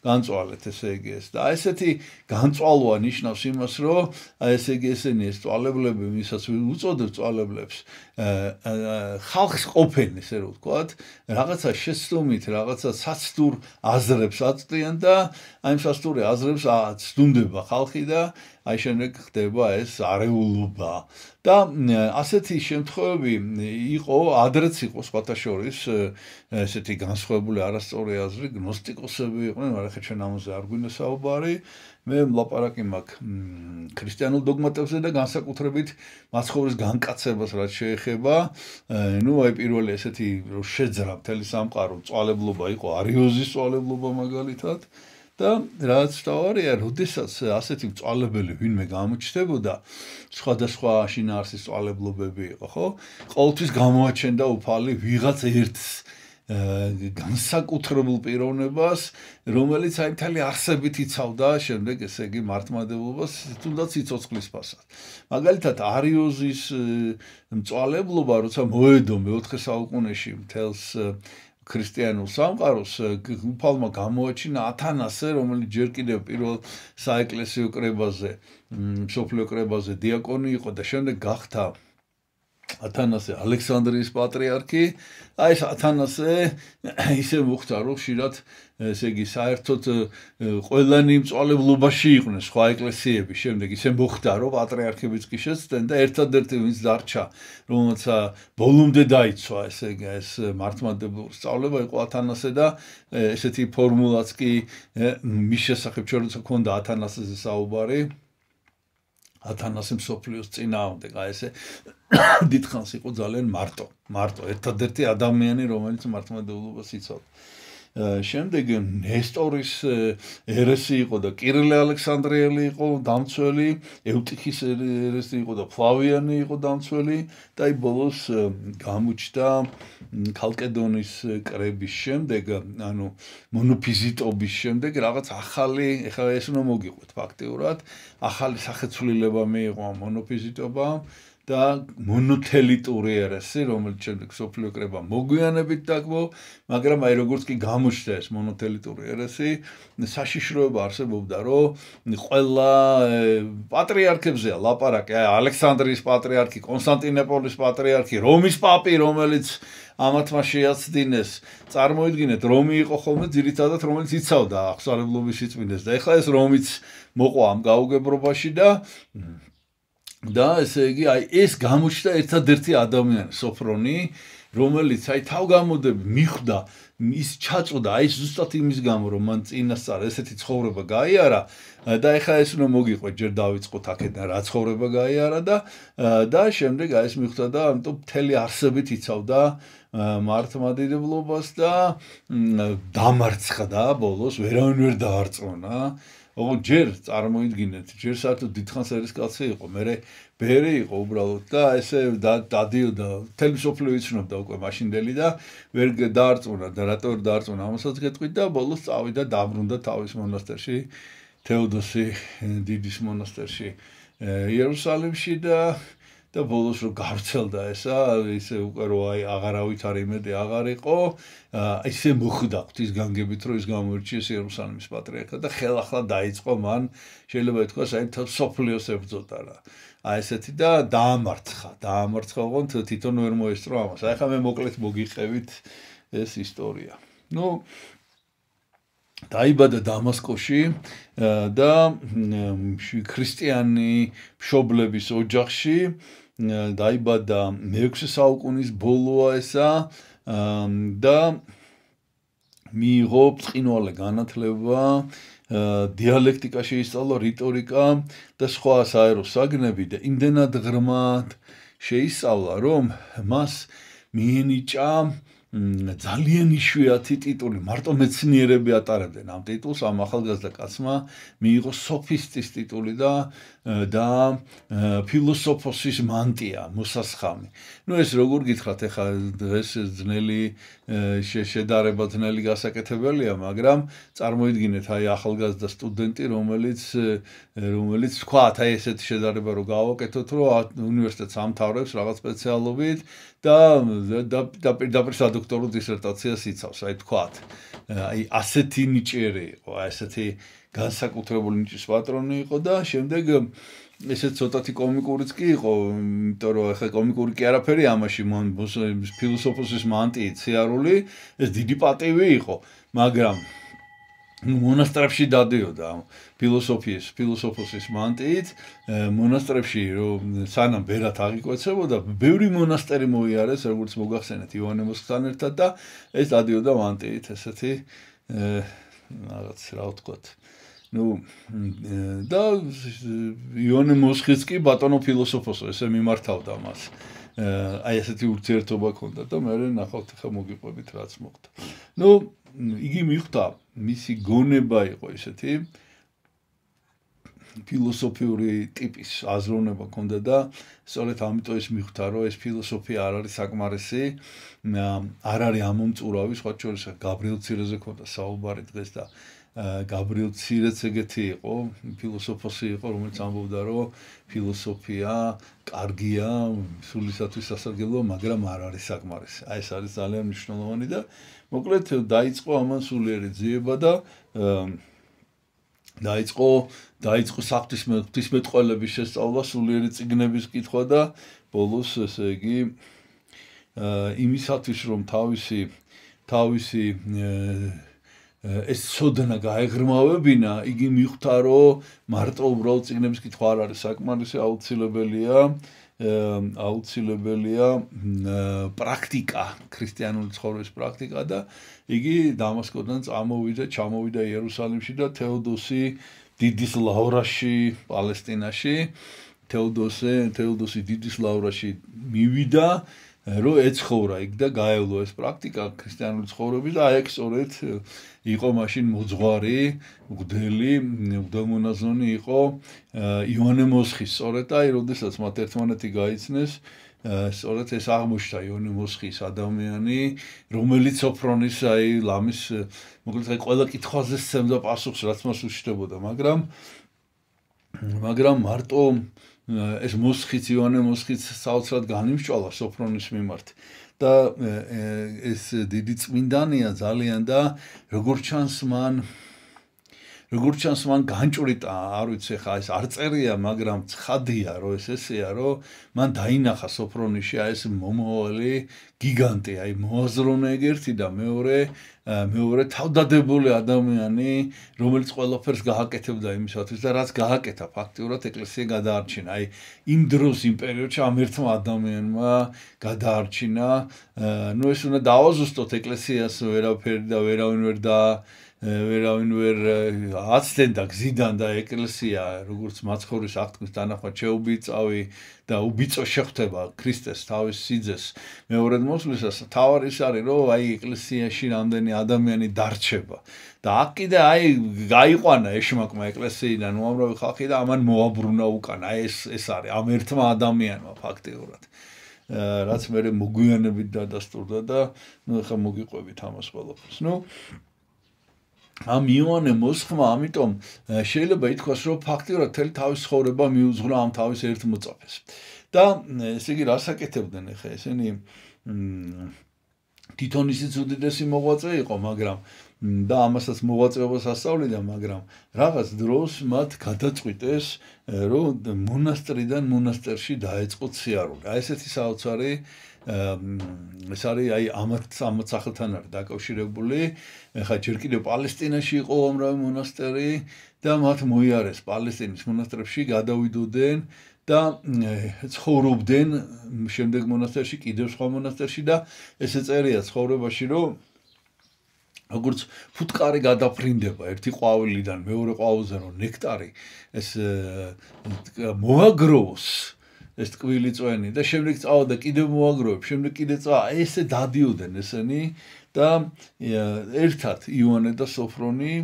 განწვალეთ ესე იგი ეს. და ესეთი განწვალვა ნიშნავს იმას რომ ესე იგი ესენი ეს წვალებლები ვისაც უწოდებ წვალებლებს ხალხს ყოფენ ესე რომ ვთქვათ. რაღაცა შეცდომით რაღაცა საცდურ აზრებს აწტიან და აი საცდური აზრებს აწდუნდება ხალხი და აი შემდეგ ხდება ეს არეულობა. და ასეთი შემთხვევები იყო ადრეც იყო სხვათა შორის ესეთი განსხვავებული არასწორი აზრი გნოსტიკოსები იყვნენ მაგრამ ხე ჩვენ ამაზე არ გვინდა საუბარი. მე ლაპარაკი მაქვს ქრისტიანულ დოგმატებზე და განსაკუთრებით მაცხოვრის განკაცებას რაც შეეხება. ნუ აი პირველი ესეთი რომ შეძრა მთელი სამყარო წვალებლობა იყო არიოზის წვალებლობა მაგალითად და რაც თავარია, როდესაც ასეთი მწვალებელი ვინმე გამოჩნდებოდა, სხვადასხვა შინაარსის წვალებლობები იყო, ხო? ყოველთვის გამოაჩენდა უფალი ვიღაც ერთს განსაკუთრებულ პიროვნებას, რომელიც აი თალი არსებით იცავდა შემდეგ ესე იგი მართმადებლობას თუნდაც იცოცხლის ფასად. მაგალითად არიოზის მწვალებლობა, როცა მოედო მე-4 საუკუნეში მთელს ქრისტიანულ სამყაროს უფალმა გამოაჩინა ათანასე, რომელიც ჯერ კიდევ პირველ საეკლესიო კრებაზე, სოფლიო კრებაზე დიაკონი იყო და შემდეგ გახდა ათანასე ალექსანდრიის პატრიარქი. აი ეს ათანასე (coughs) ისე მოხდა, რომ ხშირად ესე იგი საერთოდ ყველანი მწვალებლობაში იყვნენ სხვა ეკლესიების შემდეგ ისე მოხდა რომ პატრიარქებიც კი შეცდნენ და ერთადერთი ვინც დარჩა რომელცა ბოლომდე დაიცვა ესე იგი ეს მართლმადიდებლური სწავლება იყო ათანასე და ესეთი ფორმულაც კი მის შესახებ ჩვენ როცა ქონდა ათანასეზე საუბარი ათანასე მსოფლიოს წინააღმდეგ. აი ესე (coughs) დიდხანს იყო ძალიან მარტო მარტო. ერთადერთი ადამიანი რომელიც მართლმადიდებლობას იცოდა შემდეგ ნესტორის ერესი იყო და კირილე ალექსანდრიელი იყო დამცველი, ევტიხის ერესი იყო და ფლავიანი იყო დამცველი და აი ბოლოს გამოჩნდა კალკედონის კრების შემდეგ, ანუ მონოფიზიტობის შემდეგ რაღაც ახალი, ეხლა ეს უნდა მოგიყვეთ ფაქტიურად, ახალი სახეცვლილება მიიღო მონოფიზიტობა და მონოთელიტური ერესი, რომელიც შემდეგ სოფლიო კრება მოგვიანებით დაგმო, მაგრამ აი როგორც კი გამოჩნდა ეს მონოთელიტური ერესი, საშიშროება არსებობდა, რომ ყველა პატრიარქებზეა ლაპარაკი, აი ალექსანდრიის პატრიარქი, კონსტანტინოპოლის პატრიარქი, რომის პაპი, რომელიც ამათმა შეაცდინეს, წარმოიდგინეთ, რომი იყო ხოლმე ძირითადად, რომელიც იცავდა აღსარებლობის სიწმინდეს და ეხლა ეს რომიც მოყვა ამ გაუგებრობაში და და ესე იგი აი ეს გამოჩნდა ერთადერთი ადამიანი სოფრონი რომელიც აი თავგამოდები მიხვდა ის ჩაწოდა აი ზუსტად იმის გამო რომ მან წინასწარ ესეთი ცხოვრება გაიარა და ეხლა ეს უნდა მოგიყვე ჯერ დავიწყოთ აქედან რა ცხოვრება გაიარა და და შემდეგ აი ეს მიხვდა და ამიტომ მთელი არსებით იცავდა მართლმადიდებლობას და დამარცხდა ბოლოს ვერავინ ვერ დაარწმუნა ოღონ ჯერ წარმოიდგინეთ, ჯერ საერთოდ დიდხანს არის კაცი იყო, მე ბერი იყო უბრალოდ და ესე დადიოდა თელესოფლიო იცნობდა უკვე მაშინდელი და ვერ დაარწმუნა და რატო ვერ დაარწმუნა? ამასაც გეტყვით და ბოლოს წავიდა დაბრუნდა თავის მონასტერში თეოდოსი დიდის მონასტერში იერუსალიმში და და ბოლოს რო გავრცელდა ესა ისე უკვე რო აი აღარავით არის მეტი აღარ იყო ისე მოხდა ღვთის განგებით რომ ის გამოირჩიეს იერუსალიმის პატრიარქად და ხელახლა დაიწყო მან შეიძლება ითქვას აი თო სოფლიოს ებრძოდა რა აი ესეთი და დაამარცხა დაამარცხა ოღონდ თვითონ ვერ მოესწრო ამას. აი ხა მე მოკლედ მოგიყევით ეს ისტორია. ну დაიბადა დამასკოში და ქრისტიანი მშობლების ოჯახში დაიბადა მე-6 საუკუნის ბოლოა ესა და მიიღო წინვალე განათლება დიალექტიკა შეისწავლა რიტორიკა და სხვა საერო საგნები და იმდენად ღრმად შეისწავლა რომ მას მიენიჭა ძალიან იშვიათი ტიტული მარტო მეცნიერები ატარებდნენ ამ ტიტულს ამ ახალგაზრდა კაცმა მიიღო სოფისტის ტიტული და და ფილოსოფოსის მანტია მოსასხამი. ну ეს როგორ გითხრათ ახლა დღეს ძნელი შედარება ძნელი გასაკეთებელია, მაგრამ წარმოიდგინეთ აი ახალგაზრდა სტუდენტი, რომელიც რომელიც თქვა აი ესეთი შედარება რო გავაკეთოთ, რომ უნივერსიტეტს ამთავრებს რაღაც სპეციალობით და და პირდაპირ სადოქტორო დისერტაციას იცავს, აი თქვა. აი ასეთი ნიჭიერი იყო, აი ესეთი განსაკუთრებული ნიჭის პატრონი იყო და შემდეგ ესეც ცოტათი კომიკურიც კი იყო, იმიტომ რომ ახლა კომიკური კი არაფერი ამაში ფილოსოფოსის მანტიი ციარული, ეს დიდი პატივი იყო, მაგრამ მონასტრებში დადიოდა ფილოსოფიის, ფილოსოფოსის მანტიით, მონასტრებში რომ სანამ ბერათ აღიკვეცებოდა, ბევრი მონასტერი მოიარეს, როგორც მოგახსენეთ ივანე მოსხთან ერთად და ეს დადიოდა მანტიით, ესეთი რაღაც რა ვთქვათ. ну და იონე მოსხიც კი ბატონო ფილოსოფოსო ესე მიმართავდა მას აი ესეთი ურთიერთობა ქონდა და მე ნახავთ ხა მოგიყვებით რაც მოხდა ну იგი მიხვდა მისი გონება იყო ესეთი. ფილოსოფიური ტიპის აზროვნება ქონდა და სწორედ ამიტომ ის მიხვდა რომ ეს ფილოსოფია არ არის საკმარისი არ არის ამომწურავი სხვა შორის გაბრიელ ცირეზე ქონდა საუბარი დღეს და გაბრიელ ცირეც ეგეთი იყო ფილოსოფოსი იყო რომელიც ამბობდა რომ ფილოსოფია კარგია სულისათვის სასარგებლო მაგრამ არ არის საკმარისი. აი ეს არის ძალიან მნიშვნელოვანი და მოკლედ დაიწყო ამან სულიერი ძიება და დაიწყო დაიწყო საფრთხის ღვთისმეტყველების შესწავლა, სულიერი წიგნების კითხვა და ბოლოს ესე იგი იმისათვის რომ თავისი თავისი ეს სოდნა გაეღრმავებინა, იგი მიხვდა რომ მარტო უბრალოდ წიგნების კითხვა არ არის საკმარისი, აუცილებელია აუცილებელია პრაქტიკა, ქრისტიანული ცხოვრების პრაქტიკა და იგი დამასკოდან წამოვიდა, ჩამოვიდა იერუსალიმში და თეოდოსი დიდის ლავრაში, პალესტინაში, თეოდოსე, თეოდოსი დიდის ლავრაში მივიდა, რომ ეცხოვრა იქ და გაევლო ეს პრაქტიკა ქრისტიანული ცხოვრების და აი ეს სწორედ იყო მაშინ მოძღვარი, მგდელი, მგდელმონაზონი იყო იოანე მოსხი, სწორედ აი როდესაც მათ ერთმანეთი გაიცნეს სწორედ ეს აღმოჩნდა იონი მოსხის ადამიანი, რომელიც ოფრონის აი ლამის მოკლედ აი ყველა კითხვაზე სცემდა პასუხს, რაც მას უშიშდებოდა, მაგრამ მაგრამ მარტო ეს მოსხიც იონე მოსხიც საოცრად განიმშვალა სოფრონის მიმართ. და ეს დიდი წმინდანია ძალიან და როგორც ჩანს მან როგორც ჩანს მან განჭრიტა, არ ვიცი ხა ეს არ წერია, მაგრამ ცხადია, რომ ეს ესეა, რომ მან დაინახა სოფრონიში აი ეს მომავალი გიგანტი, აი მოაზრონა ეგერთი და მეორე მეორე თავდადებული ადამიანი, რომელიც ყველაფერს გააკეთებდა იმისათვის და რაც გააკეთა ფაქტიურად ეკლესია გადაარჩინა. აი იმ დროს იმ პერიოდში ამ ერთმა ადამიანმა გადაარჩინა, ნუ ეს უნდა დაავაზუსტოთ ეკლესიას ვერაფერი და ვერავინ ვერ და ვერავინ ვერ აცდენდა გზიდან და ეკლესია როგორც მაცხოვრის აღთქმის დანახვა ჩეუბიწავი და უბიწო შეხვდება ქრისტეს თავის სიძეს. მეორედ მოსვლისას თავარი ის არის რომ აი ეკლესიაში რამდენი ადამიანი დარჩება და აქ კიდე აი გაიყვანა ეშმაკმა ეკლესიიდან უამრავი ხალხი და ამან მოაბრუნა უკან. აი ეს ეს არის ამ ერთმა ადამიანმა ფაქტიურად. რაც მე მოგვიანებით დადასტურდა და ნუ ხა მოგიყვებით ამას ყველაფერს. ნუ ამ იონე მოსხმა, ამიტომ შეიძლება ითქვას, რომ ფაქტიურად თელ თავის ხოვრება მიუძღვნა ამ თავის ერთ მოწაფეს. და ესე იგი რასაკეთებდნენ ახლა ესენი თითონისიც უდიდესი მოღვაწე იყო, მაგრამ და ამასაც მოღვაწეობას ასწავლიდა, მაგრამ რაღაც დროს მათ გადაწყვიტეს, რომ მონასტრიდან მონასტერში დაეწყო ციარული. აი ესეთი საოცარი ეს არის აი ამათ ამათ სახელთან არის დაკავშირებული. ეხლა ჯერ კიდევ პალესტინაში იყო უამრავი მონასტერი და მათ მოიარეს პალესტინის მონასტრებში გადავიდოდნენ და ცხოვრობდნენ შემდეგ მონასტერში კიდევ სხვა მონასტერში და ესე წერია ცხოვრებაში რომ როგორც ფუტკარი გადაფრინდება ერთი ყვავილიდან მეორე ყვავილზე რომ ნექტარი ეს მოაგროვოს ეს ტკბილი წვენი და შემდეგ წავდა კიდევ მოაგროვებ, შემდეგ კიდე წა, ესე დადიოდნენ ესენი და ერთად იოანე და სოფრონი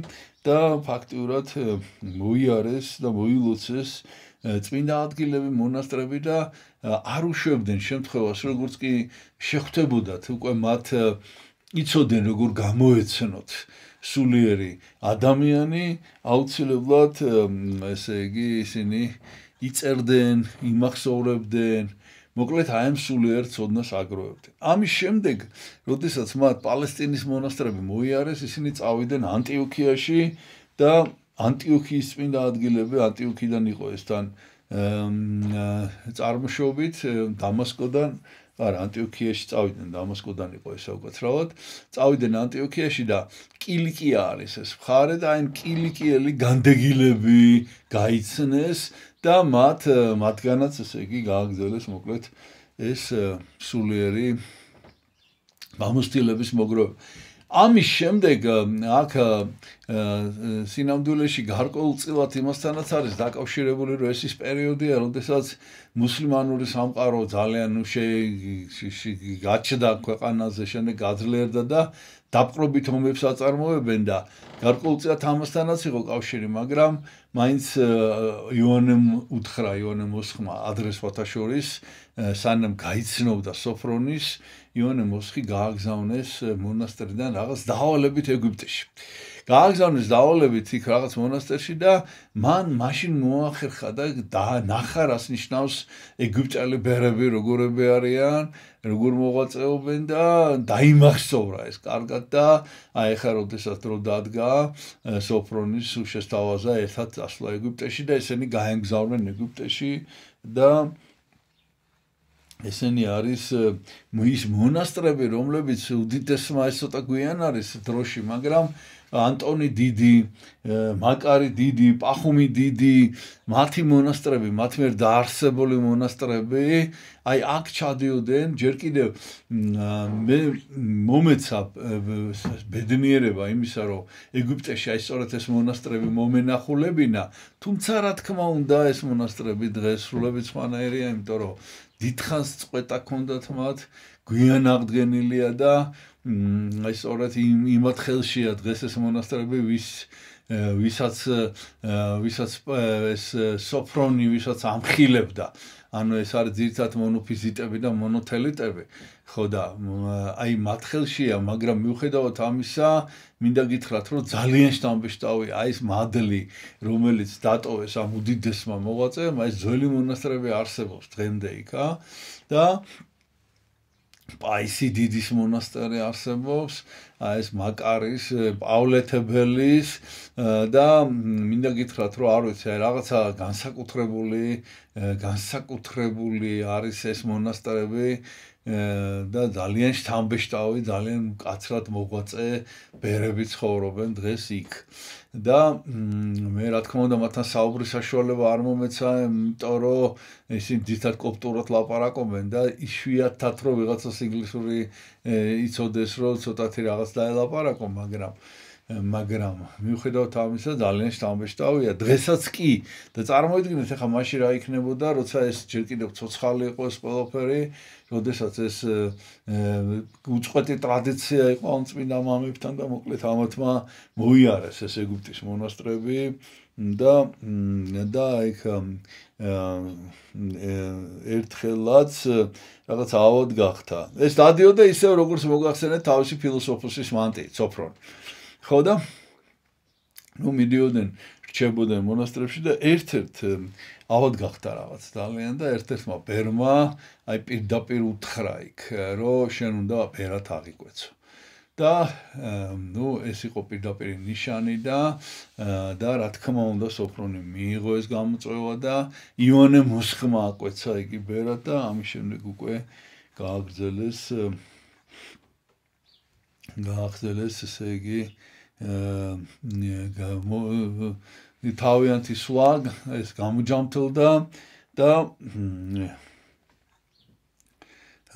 და ფაქტიურად მოიარეს და მოილოცეს წმინდა ადგილები, მონასტრები და არ უშვებდნენ შემთხვევას, როგორც კი შეხვდებოდათ უკვე მათ იცოდნენ როგორ გამოეცნოთ სულიერი ადამიანი აუცილებლად ესე იგი ისინი იწერდნენ, იმახსოვრებდნენ, მოკლედ აი ამ სულიერ ცოდნას აგროვებდნენ. ამის შემდეგ, როდესაც მათ პალესტინის მონასტრები მოიარეს, ისინი წავიდნენ ანტიოქიაში და ანტიოქიის წმინდა ადგილები ანტიოქიდან იყო ეს თან წარმოშობით დამასკოდან. არა ანტიოქიაში წავიდნენ დამასკოდან იყო ეს უკაცრავად წავიდნენ ანტიოქიაში და კილიკია არის ეს მხარე და აი კილიკიელი განდეგილები გაიცნეს და მათ მათგანაც ესე იგი გააგზავნეს მოკლედ ეს სულიერი გამოსtildeების მოგროვება. ამის შემდეგ აქ სინამდვილეში გარკვეულწილად იმასთანაც არის დაკავშირებული, რომ ეს ის პერიოდია, როდესაც მუსლიმანური სამყარო ძალიან უშე გაჩნდა ქვეყანაზე, შემდეგ გაძლიერდა და დაპყრობით ომებს აწარმოებენ და გარკვეულწილად ამასთანაც იყო კავშირი, მაგრამ მაინც იონემ უთხრა იონემ მოსხმა ადრეს ფათაშორის სანამ გაიცნობდა სოფრონის იონე მოსხი გააგზავნეს მონასტრიდან რაღაც დავალებით ეგვიპტეში. გააგზავნეს დავალებით იქ რაღაც მონასტერში და მან მაშინ მოახერხა და ნახა რას ნიშნავს ეგვიპტელი ბერები როგორები არიან, როგორ მოღვაწეობენ და დაიმახსოვრა ეს კარგად და აი ხა როდესაც დრო დადგა სოფრონის უშესთავაზა ერთად ასვლა ეგვიპტეში და ესენი გაანგზავნენ ეგვიპტეში და ესენი არის ის მონასტრები, რომლებიც უდიდესმა ეს ცოტა გვიან არის დროში, მაგრამ ანტონი დიდი, მაკარი დიდი, პახუმი დიდი, მათი მონასტრები, მათ მიერ დაარსებული მონასტრები, აი აქ ჩადიოდნენ, ჯერ კიდევ მე მომეცა ბედნიერება იმისა, რომ ეგვიპტეში აი სწორედ ეს მონასტრები მომენახულებინა, თუმცა რა თქმა უნდა, ეს მონასტრები დღეს სრულებით სხვანაირია, იმიტომ რომ დიდხანს წყვეტა ქონდათ მათ, გვიან აღდგენილია და სწორედ იმათ ხელშია დღეს ეს მონასტრები ვის ვისაც ვისაც ეს სოფრონი ვისაც ამხილებდა. ანუ ეს არის ძირთად მონოფიზიტები და მონოთელიტები. ხო და აი მათ ხელშია მაგრამ მიუხედავად ამისა მინდა გითხრათ რომ ძალიან შთამბეჭდავი აი ეს მადლი რომელიც დატოვეს ამ უდიდესმა მოღვაწეებმა ეს ძველი მონასტრები არსებობს დღემდე იქა და პაისი დიდის მონასტერი არსებობს, აი ეს მაკარის, პავლეთებელის და მინდა გითხრათ, რომ არ ვიცი, აი რაღაცა განსაკუთრებული განსაკუთრებული არის ეს მონასტერები და ძალიან შთამბეჭდავი, ძალიან მკაცრად მოღვაწე ბერები ცხოვრობენ დღეს იქ. და მე რა თქმა უნდა მათთან საუბრის საშუალება არ მომეცა, იმიტომ რომ ისინი დიდად კოპტურად ლაპარაკობენ და იშვიათად რომ ვიღაცას ინგლისური იცოდეს, რომ ცოტათი რაღაც დაელაპარაკო, მაგრამ მაგრამ მიუხედავად ამისა ძალიან შთამბეჭდავია დღესაც კი და წარმოიდგინეთ ახლა მაშინ რა იქნებოდა როცა ეს ჯერ კიდევ ცოცხალი იყო ეს ყველაფერი როდესაც ეს უწყვეტი ტრადიცია იყო ამ წმინდა მამებთან და მოკლედ ამათმა მოიარეს ეს ეგვიპტის მონასტრები და და იქ ერთხელაც რაღაც ავოდ გახდა. ეს დადიოდა ისე როგორც მოგახსენეთ თავისი ფილოსოფოსის მანტი ცოფრონ ხო და ნუ მიდიოდნენ რჩებოდნენ მონასტრებში და ერთ-ერთ ავად გახდა რაღაც ძალიან და ერთ-ერთმა ბერმა აი პირდაპირ უთხრა იქ რომ შენ უნდა ბერათ აღიკვეცო და ნუ ეს იყო პირდაპირ ნიშანი და და რა თქმა უნდა სოფრონი მიიღო ეს გამოწვევა და იონე მოსხმა აკვეცა იგი ბერათ და ამის შემდეგ უკვე გააგრძელეს გააგრძელეს ესე იგი თავიანთი სვლა ეს გამოჯამთლდა და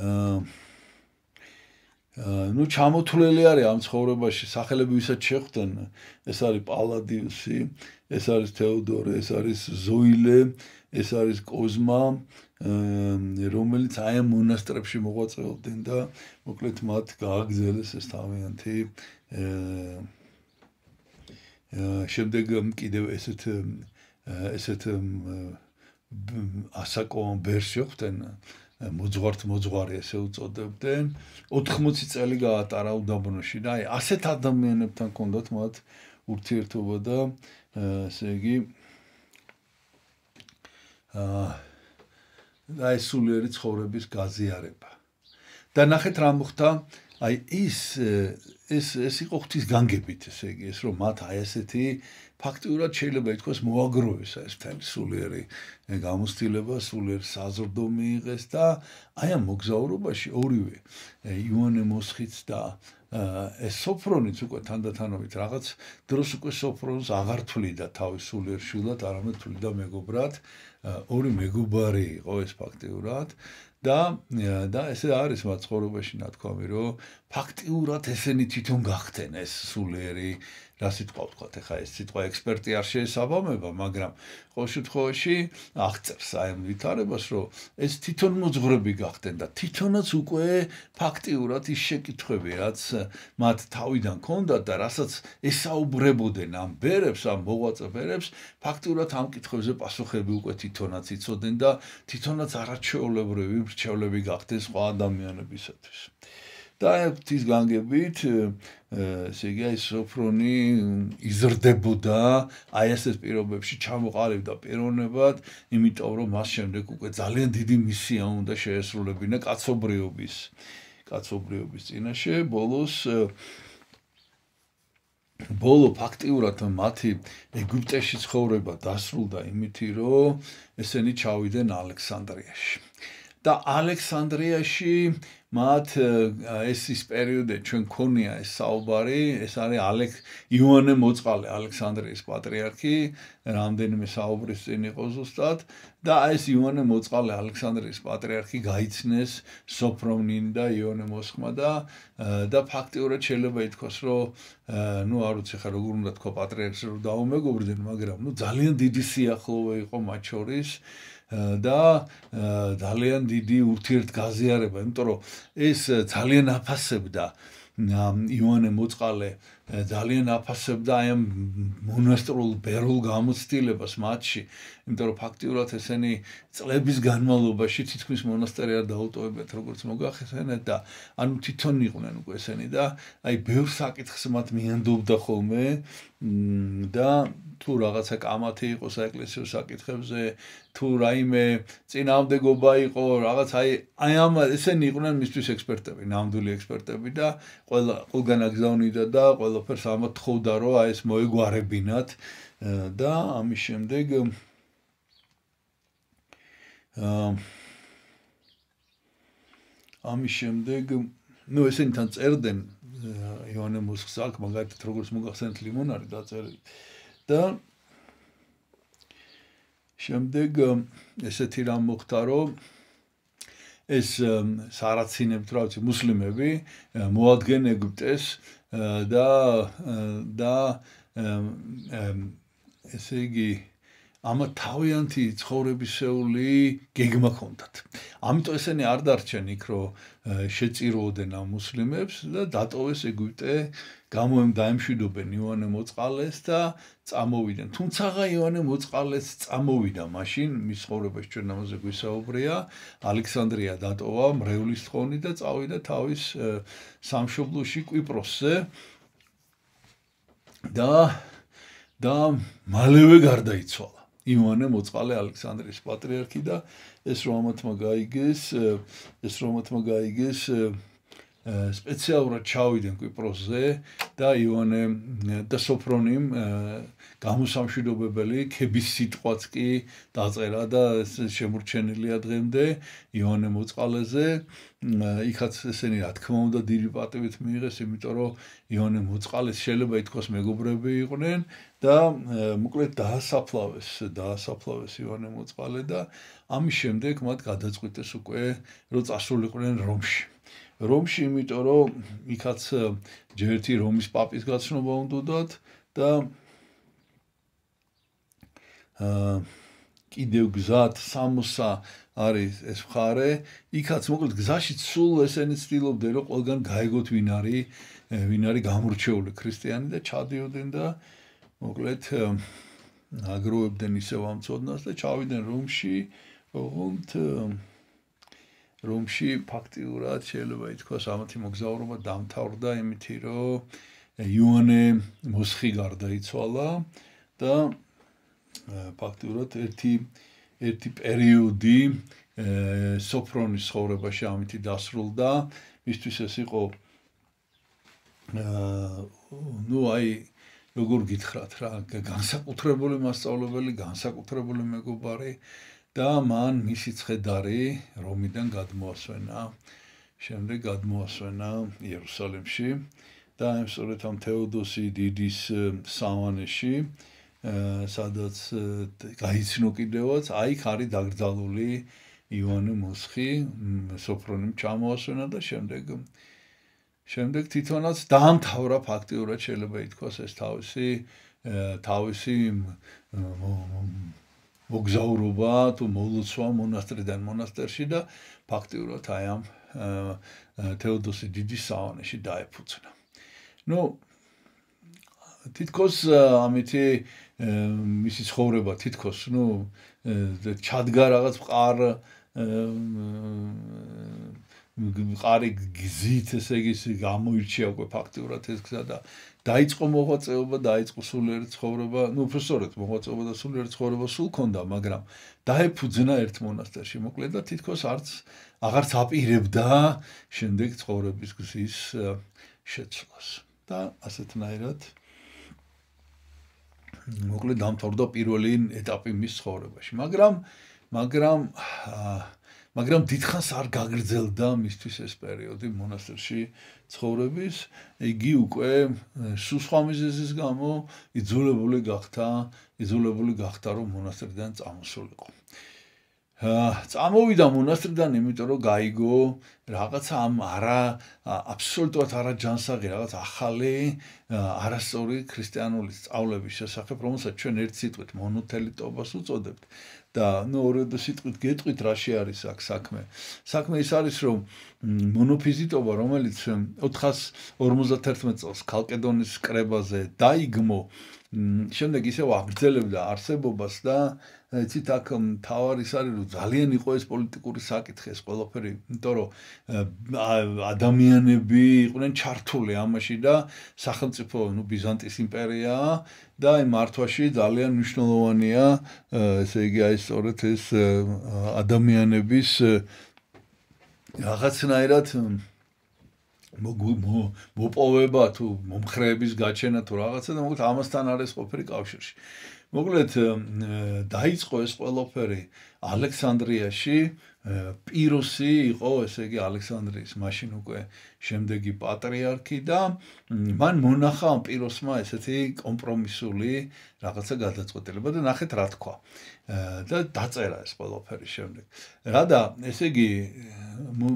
აა ნუ ჩამოთვლილი არის ამ ცხოვრებაში სახელები ვისაც შეხვდნენ ეს არის პალადიუსი ეს არის თეოდორე ეს არის ზოილე ეს არის კოზმა რომელიც აი ამ მონასტრებში მოღვაწეობდნენ და მოკლედ მათ გააგზელეს ეს თავიანთი შემდეგ კიდევ ესეთ ესეთ ასაკო ვერსიო ხდენ მოძღვართ მოძღვარი ესე უწოდებდნენ. 80 წელი გაატარა უდაბნოში და აი ასეთ ადამიანებთან კონდოთ მათ ურთიერთობა და ესე იგი აა აი სულიერი ცხოვრების გაზიარება. და ნახეთ რა მოხდა. აი ის ეს ეს იყო ღვთის განგებით ესე იგი ეს რომ მათ აი ესეთი ფაქტიურად შეიძლება ითქვას მოაგროვეს ეს თემი სულიერი გამოსtildeება სულიერ საზრდო მიიღეს და აი ამ მოგზაურობაში ორივე იონე მოსხიც და ეს სოფრონიც უკვე თანდათანობით რაღაც დროს უკვე სოფრონს აღარ თვლიდა თავის სულიერ შვილად არამედ თვლიდა მეგობრად ორი მეგობარი იყო ეს ფაქტიურად და და ესე არის მაცხოვრებაში ნათქვამი რომ ფაქტიურად ესენი თვითონ გახდნენ ეს სულიერი რა სიტყვა ვთქვათ, ეხა ეს სიტყვა ექსპერტი არ შეესაბამება, მაგრამ ყოველ შემთხვევაში აღწერს აი ამ ვითარებას, რომ ეს თვითონ მოძღვრები გახდნენ და თვითონაც უკვე ფაქტიურად ის შეკითხვები, რაც მათ თავიდან ქონდათ და რასაც ესაუბრებოდნენ ამ ბერებს, ამ მოღვაწე ბერებს, ფაქტიურად ამ კითხვებზე პასუხები უკვე თვითონაც იცოდნენ და თვითონაც არაჩვეულებრივი მრჩევლები გახდნენ სხვა ადამიანებისათვის. და ეს განგებით ესე იგი ეს სოფრონი იზრდებოდა აი ესეთ პირობებში ჩამოყალიბდა პიროვნებად იმიტომ რომ მას შემდეგ უკვე ძალიან დიდი მისია უნდა შეესრულებინა კაცობრიობის კაცობრიობის წინაშე. ბოლოს ბოლო ფაქტიურად მათი ეგვიპტეში ცხოვრება დასრულდა იმითი რომ ესენი ჩავიდნენ ალექსანდრიაში და ალექსანდრიაში მათ ეს ის პერიოდი ჩვენ ქონია ეს საუბარი, ეს არის ალექ იოანე მოწყალე, ალექსანდრიის პატრიარქი, რამდენიმე საუბრის წინ იყო ზუსტად და ეს იოანე მოწყალე, ალექსანდრიის პატრიარქი გაიცნეს სოფრონინ და იოანე მოსხმა და და ფაქტიურად შეიძლება ითქვას, რომ ნუ არ ვიცი ხა როგორ უნდა თქვა პატრიარქს რომ დაუმეგობრდნენ, მაგრამ ნუ ძალიან დიდი სიახლოვე იყო მათ შორის. და ძალიან დიდი ურთიერთგაზიარება, იმიტომ რომ ეს ძალიან აფასებდა იოანე მოწყალე. ძალიან აფასებდა აი ამ მონასტრულ ბერულ გამოცდილებას მათში, იმიტომ რომ ფაქტიურად ესენი წლების განმავლობაში თითქმის მონასტერი არ დაუტოვებიათ, როგორც მოგახსენეთ და ანუ თვითონ იყვნენ უკვე ესენი და აი ბევრ საკითხს მათ მიანდობდა ხოლმე. და თუ რაღაცა კამათი იყო საეკლესიო საკითხებზე, თუ რაიმე წინამდებობა იყო, რაღაც აი აი ამ ესენი იყვნენ მისთვის ექსპერტები, ნამდვილი ექსპერტები და ყველა ყველგან აგზავნიდა და ყველაფერს ამოთხოვდა, რომ აი ეს მოეგვარებინათ და ამის შემდეგ აა ამის შემდეგ ნუ ესენი თან წერდნენ იოანე მოსხსაკ მაგალითად როგორც მოგახსენეთ ლიმონარი დაწერილი და შემდეგ ესეთი რამ მოხდა რომ ეს სარაცინები რა ვიცი მუსლიმები მოადგენ ეგვიპტეს და და ესე იგი ამ თავიანთი ცხოვრებისეული გეგმა ჰქონდათ. ამიტომ ესენი არ დარჩენ იქ, რომ შეწიროდნენ ამ მუსლიმებს და დატოვეს ეგვიპტე, გამოემ დაემშვიდობენ იოანე მოწყალეს და წამოვიდნენ. თუმცა იოანე მოწყალეს წამოვიდა მაშინ მის ცხოვრებას ჩვენ ამაზე გვისაუბრია. ალექსანდრია დატოვა მრევლის თხოვნი და წავიდა თავის სამშობლოში კვიპროსზე. და და მალევე გარდაიცვალა. იოანე მოწყალე ალექსანდრიის პატრიარქი და ეს რომათმა გაიგეს ეს რომათმა გაიგეს სპეციალურად ჩავიდნენ კვიპროსზე და იოანე და სოფრონიმ გამოსამშვიდობებელი ქების სიტყვაც კი დაწერა და შემურჩენილია დღემდე იოანე მოწყალეზე. იქაც ესენი რა თქმა უნდა დიდი პატივით მიიღეს იმიტომ რომ იოანე მოწყალეს შეიძლება ითქვას მეგობრები იყვნენ და მოკლედ დაასაფლავეს დაასაფლავეს იოანე მოწყალე და ამის შემდეგ მათ გადაწყვიტეს უკვე რომ წასულიყვნენ რომში რომში, იმიტომ რომ იქაც ჯერ ერთი რომის პაპის გაცნობა უნდათ და აა კიდევ გზად სამოსა არის ეს მხარე, იქაც მოკლედ გზაში სულ ესენი ცდილობდნენ რომ ყველგან გაიგოთ ვინ არის, ვინ არის გამორჩეული ქრისტიანი და ჩადიოდნენ და მოკლედ აგროვებდნენ ისევ ამ წოდნას და ჩავიდნენ რომში, ოღონდ რომში ფაქტიურად შეიძლება ითქვას ამათი მოგზაურობა დამთავრდა იმითი რომ იოანე მოსხი გარდაიცვალა და ფაქტიურად ერთი ერთი პერიოდი სოფრონის ცხოვრებაში ამითი დასრულდა მისთვის ეს იყო ნუ აი როგორ გითხრათ რა განსაკუთრებული მასწავლებელი განსაკუთრებული მეგობარი და მან მისი ცხედარი რომიდან გადმოასვენა. შემდეგ გადმოასვენა იერუსალიმში და ამ სწორედ ამ თეოდოსი დიდის სამანეში სადაც გაიცნო კიდევაც აი ხარი დაგრძალული ივანე მოსხი სოფრონიმ ჩამოასვენა და შემდეგ შემდეგ თვითონაც დაამთავრა ფაქტიურად შეიძლება ითქვას ეს თავისი თავისი მოგზაურობა თუ მოლოცვა მონასტრიდან მონასტერში და ფაქტიურად აი ამ თეოდოსი დიდის საონეში დაეფუძნა. ნუ თითქოს ამითი მისი ცხოვრება თითქოს ნუ ჩადგა რაღაც ყარ ყარი გზით ესე იგი გამოირჩია უკვე ფაქტიურად ეს გზა და დაიწყო მოღვაწეობა, დაიწყო სულიერი ცხოვრება, ну, უბრალოდ მოღვაწეობა და სულიერი ცხოვრება სულ ქონდა, მაგრამ დაეფუძნა ერთ მონასტერში, მოკლედ და თითქოს არც აღარც აპირებდა შემდეგ ცხოვრების გზის შეცვლას. და ასეთნაირად მოკლედ დამთავრდა პირველი ეტაპი მის ცხოვრებაში, მაგრამ მაგრამ აა მაგრამ დიდხანს არ გაგრძელდა მისთვის ეს პერიოდი მონასტერში ცხოვრების. იგი უკვე სუსხამიზის გამო იძულებული გახდა, იძულებული გახდა რომ მონასტერიდან წამოსულიყო. აა წამოვიდა მონასტრიდან, იმიტომ რომ გაიგო რაღაცა ამ არა აბსოლუტურად არა ჯანსაღი რაღაც ახალი არასწორი ქრისტიანული სწავლების შესახებ, რომელსაც ჩვენ ერთ სიტყვით მონოთელიტობას უწოდებთ. და ნუ ორი სიტყვით გეტყვით რაში არის აქ საქმე. საქმე ის არის რომ მონოფიზიტობა რომელიც 451 წელს კალკედონის კრებაზე დაიგმო შემდეგ ისევ აგრძელებდა არსებობას და იცით აქ თავარი ის არის რომ ძალიან იყო ეს პოლიტიკური საკითხი ეს ყველაფერი იმიტომ რომ ადამიანები იყვნენ ჩართული ამაში და სახელმწიფო ნუ ბიზანტიის იმპერია და აი მართვაში ძალიან მნიშვნელოვანია ესე იგი აი სწორედ ეს ადამიანების რაღაცნაირად მოპოვება თუ მომხრეების გაჩენა თუ რაღაცა და მოკლედ ამასთან არის ყოფილი კავშირში. მოკლედ დაიწყო ეს ყველაფერი ალექსანდრიაში პიროსი იყო ესე იგი ალექსანდრიის მაშინ უკვე შემდეგი პატრიარქი და მან მონახა ამ პიროსმა ესეთი კომპრომისული რაღაცა გადაწყვეტილება და ნახეთ რა თქვა და დაწერა ეს ყველაფერი შემდეგ. რადა ესე იგი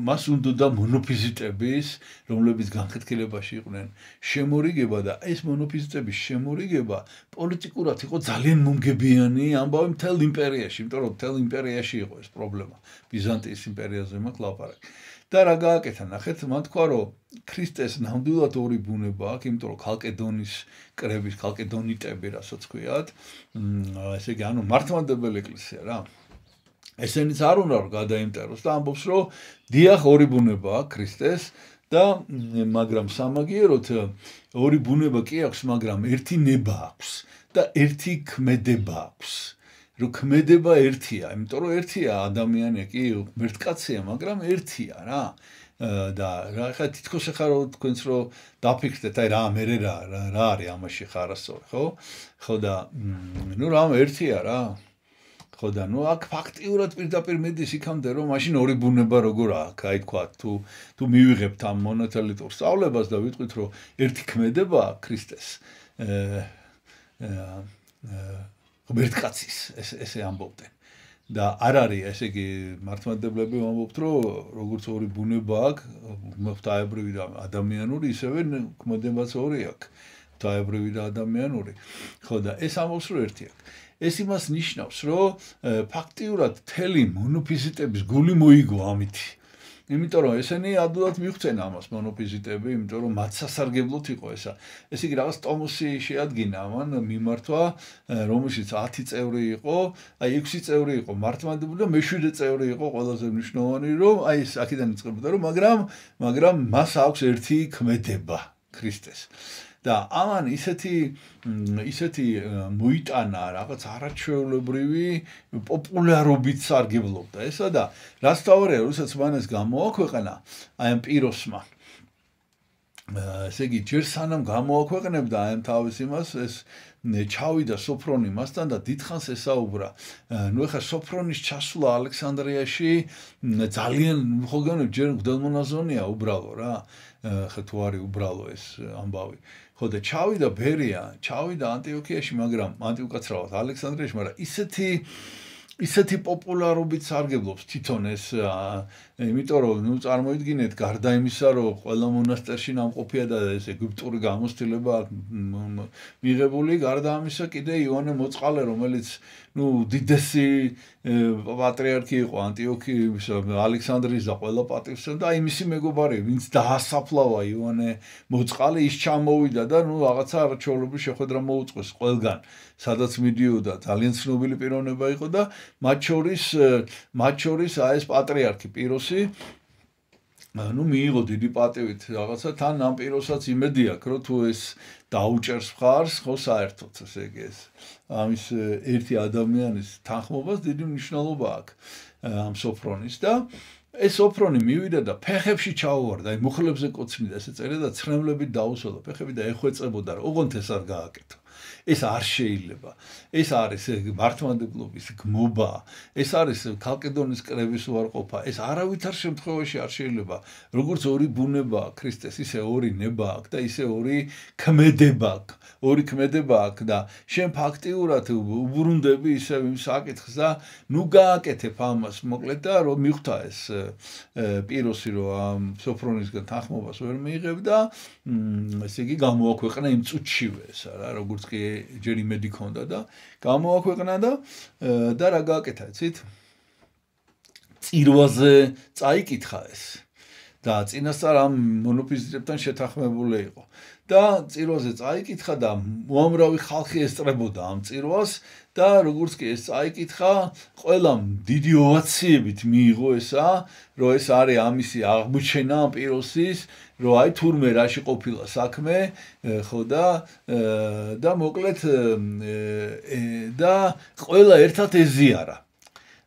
მას უნდა და მონოფიზიტების, რომლებიც განხეთქილებაში იყვნენ, შემორიგება და ეს მონოფიზიტების შემორიგება პოლიტიკურად იყო ძალიან მომგებიანი ამბავი მთელ იმპერიაში, იმიტომ რომ მთელ იმპერიაში იყო ეს პრობლემა. ბიზანტიის იმპერიაზე მაქვს ლაპარაკი. და რა გააკეთა, ნახეთ, მან თქვა, რომ ქრისტეს ნამდვილად ორი ბუნება აქვს, იმიტომ რომ ქალკედონის კრების, ქალკედონიტები, რასაც ქვიათ, ესე იგი, ანუ მართლმადებელი ეკლესია რა. ესენიც არ უნდა რომ გადაიმტეროს და ამბობს რომ დიახ ორი ბუნება აქვს ქრისტეს და მაგრამ სამაგიეროდ ორი ბუნება კი აქვს მაგრამ ერთი ნება აქვს და ერთი ქმედება აქვს რომ ქმედება ერთია. იმიტომ რომ ერთია ადამიანი კი მერტკაცია მაგრამ ერთია რა. და რა ხა თითქოს ახლა რო თქვენს რო დაფიქრდეთ აი რა მე რა რა არის ამაში ხარასწორი ხო? ხო და ნუ რა ერთია რა. ხო და ნუ აქ ფაქტიურად პირდაპირ მედის იქამდე რომ მაშინ ორი ბუნება როგორ აქვს აი თქვა თუ თუ მივიღებთ ამ მონოთელიტურ სწავლებას და ვიტყვით რომ ერთი ქმედება ქრისტეს. აა მერტკაცის ეს ესე ამბობდნენ. და არ არის ესე იგი მართლმადებლები ამბობთ რომ როგორც ორი ბუნება აქვს მოფთაებრივი და ადამიანური ისევე ქმედებაც ორი აქვს მოფთაებრივი და ადამიანური. ხო და ეს ამბობს რომ ერთი აქვს ეს იმას ნიშნავს, რომ ფაქტიურად თელი მონოფიზიტების გული მოიგო ამით. იმიტომ რომ ესენი ადვილად მიხვცენ ამას მონოფიზიტები, იმიტომ რომ მათ სასარგებლოდ იყო ესა. ეს იგი რაღაც ტომუსი შეადგინა ამან მიმართვა, რომელშიც 10 წევრი იყო, აი 6 წევრი იყო მართლმადიდებელი და მე-7 წევრი იყო ყველაზე მნიშვნელოვანი, რომ აი ეს აქედან იწყებოდა, რომ მაგრამ მაგრამ მას აქვს ერთი ქმედება ქრისტეს. და ამან ისეთი ისეთი მოიტანა რაღაც არაჩვეულებრივი პოპულარობით სარგებლობდა ესა და რაც თავია როცა მანეს გამოაქვეყნა აი ამ პიროსმა ესე იგი ჯერ სანამ გამოაქვეყნებდა აი ამ თავის იმას ეს ჩავიდა სოფრონი მასთან და დიდხანს ესაუბრა. ნუ ეხა სოფრონის ჩასვლა ალექსანდრიაში ძალიან ხოლმე ჯერ გდელმონაზონია უბრალო რა. ხა თუ არის უბრალო ეს ამბავი. ხო და ჩავიდა ბერია, ჩავიდა ანტიოქიაში, მაგრამ ანტიუკაცრავად ალექსანდრიაში, მაგრამ ისეთი ისეთი პოპულარობით სარგებლობს თვითონ ეს იმიტომ რომ ნუ წარმოიდგინეთ გარდა იმისა რომ ყველა მონასტერში ნამყოფია და ეს ეგვიპტური გამოცდილება მიღებული გარდა ამისა კიდე იოანე მოწყალე რომელიც ნუ დიდესი პატრიარქი იყო ანტიოქიის ალექსანდრიის და ყველა პატრიარქის და აი მისი მეგობარი ვინც დაასაფლავა იოანე მოწყალე ის ჩამოვიდა და ნუ რაღაცა არჩეულობის შეხვედრა მოუწყეს ყველგან სადაც მიდიოდა ძალიან ცნობილი პიროვნება იყო და მათ შორის მათ შორის აი ეს პატრიარქი პიროსი ну მიიღო დიდი პატივით რაღაცა თან ამ პიროსაც იმედი აქვს რომ თუ ეს დაუჭერს ხარს ხო საერთოდ ესე იგი ეს ამის ერთი ადამიანის თანხმობას დიდი მნიშვნელობა აქვს ამ სოფრონის და ეს სოფრონი მივიდა და ფეხებში ჩაუვარდა აი მუხლებზე კოცნიდა ესე წერა და ცრემლებით დაუსვლა ფეხები და ეხვეწებოდა რომ ოღონდ ეს არ გააკეთო ეს არ შეიძლება. ეს არის მართლმადიდებლობის გმობა. ეს არის ქალკედონის კრების უარყოფა. ეს არავითარ შემთხვევაში არ შეიძლება. როგორც ორი ბუნება ქრისტეს, ისე ორი ნება აქვს და ისე ორი ქმედება აქვს. ორი ქმედება აქვს და შენ ფაქტიურად უბრუნდები ისე იმ საკითხს და ნუ გააკეთებ ამას, მოკლედ და რომ მიხვდა ეს პიროსი რომ ამ სოფრონისგან თანხმობას ვერ მიიღებ და ესე იგი გამოაქვეყნა იმ წუთშივე ეს რა როგორც კი ჯერ იმედი ქონდა და გამოაქვეყნა და და რა გააკეთა იცით? წირვაზე წაიკითხა ეს და წინასწარ ამ მონოფიზიტებთან შეთანხმებული იყო და წირვაზე წაიკითხა და უამრავი ხალხი ესწრებოდა ამ წირვას და როგორც კი ეს წაიკითხა, ყველამ დიდი ოვაციებით მიიღო ესა, რომ ეს არის ამისი აღმოჩენა პიროსის, რომ აი თურმე რაში ყოფილა საქმე, ხო და და მოკლედ და ყველა ერთად ეზიარა.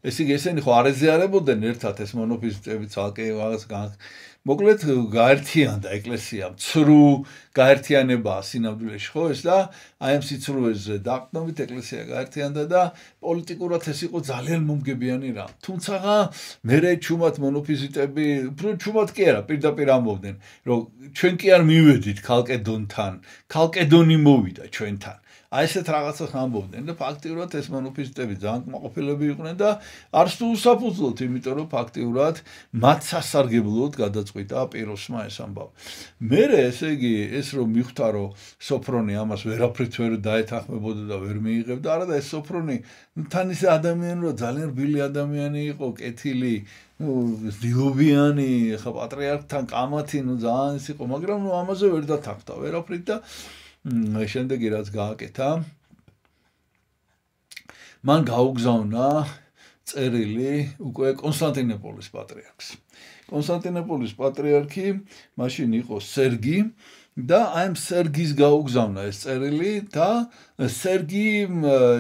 ესე იგი ესენი ხო არ ეზიარებოდნენ ერთად ეს მონოფიზიტები ცალკე რაღაც მოკლედ გაერთიანდა ეკლესია ცრუ გაერთიანება სინამდვილეში ხო ეს და აი ამ სიცრუეზე დაყნობით ეკლესია გაერთიანდა და პოლიტიკურად ეს იყო ძალიან მომგებიანი რა თუმცა მე ჩუმად მონოფიზიტები უფრო ჩუმად კი არა პირდაპირ ამბობდნენ რომ ჩვენ კი არ მივედით ქალკედონთან ქალკედონი მოვიდა ჩვენთან აი ესეთ რაღაცას ამბობდნენ და ფაქტიურად ეს მანუფისტები ძალიან კმაყოფილები იყვნენ და არც თუ უსაფუძვლოდ, იმიტომ რომ ფაქტიურად მათ სასარგებლოდ გადაწყვიტა პიროსმა ეს ამბავი. მერე ესე იგი ეს რომ მიხვდა რომ სოფრონი ამას ვერაფრით ვერ დაეთანხმებოდა და ვერ მიიღებდა, არა და ეს სოფრონი თან ისე ადამიანი რომ ძალიან რბილი ადამიანი იყო, კეთილი დილობიანი, ხა პატრიარქთან კამათი, ნუ ძალიან ის იყო, მაგრამ ნუ ამაზე ვერ დათანხმდა ვერაფრით და შემდეგი რაც გააკეთა. მან გაუგზავნა წერილი უკვე კონსტანტინოპოლის პატრიარქს. კონსტანტინოპოლის პატრიარქი მაშინ იყო სერგი და აი ამ სერგის გაუგზავნა ეს წერილი და სერგი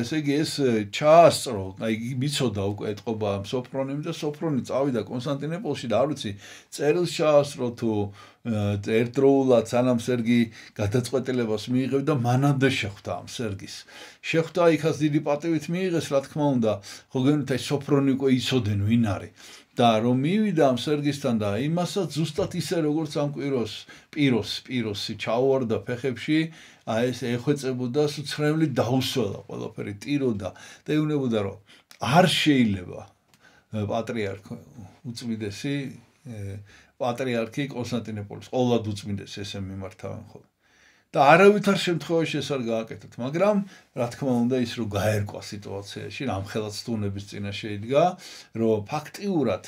ესე იგი ეს ჩაასწრო აი მიცოდა უკვე ეთყობა სოფრონიმ და სოფრონი წავიდა კონსტანტინოპოლში და არ ვიცი წერილს ჩაასწრო თუ ერთდროულად სანამ სერგი გადაწყვეტილებას მიიღებდა მანამდე შეხვდა ამ სერგის. შეხვდა იქაც დიდი პატივით მიიღეს რა თქმა უნდა ხო გენთ აი სოფრონი უკვე იცოდენ ვინ არის და რომ მივიდა ამ სერგისთან და იმასაც ზუსტად ისე როგორც ამ კვიროს პიროს პიროსი ჩაუვარდა ფეხებში აი ეს ეხვეწებოდა სუცრემლი დაუსვლა ყველაფერი ტიროდა და ეუნებოდა რომ არ შეიძლება პატრიარქ უწმიდესი პატრიარქი კონსტანტინოპოლის ყოველად უწმინდეს ესე მიმართავენ ხოლმე და არავითარ შემთხვევაში ეს არ გააკეთოთ, მაგრამ რა თქმა უნდა ის რო გაერკვა სიტუაციაში, რამხელაც თუნების წინაშე იდგა, რომ ფაქტიურად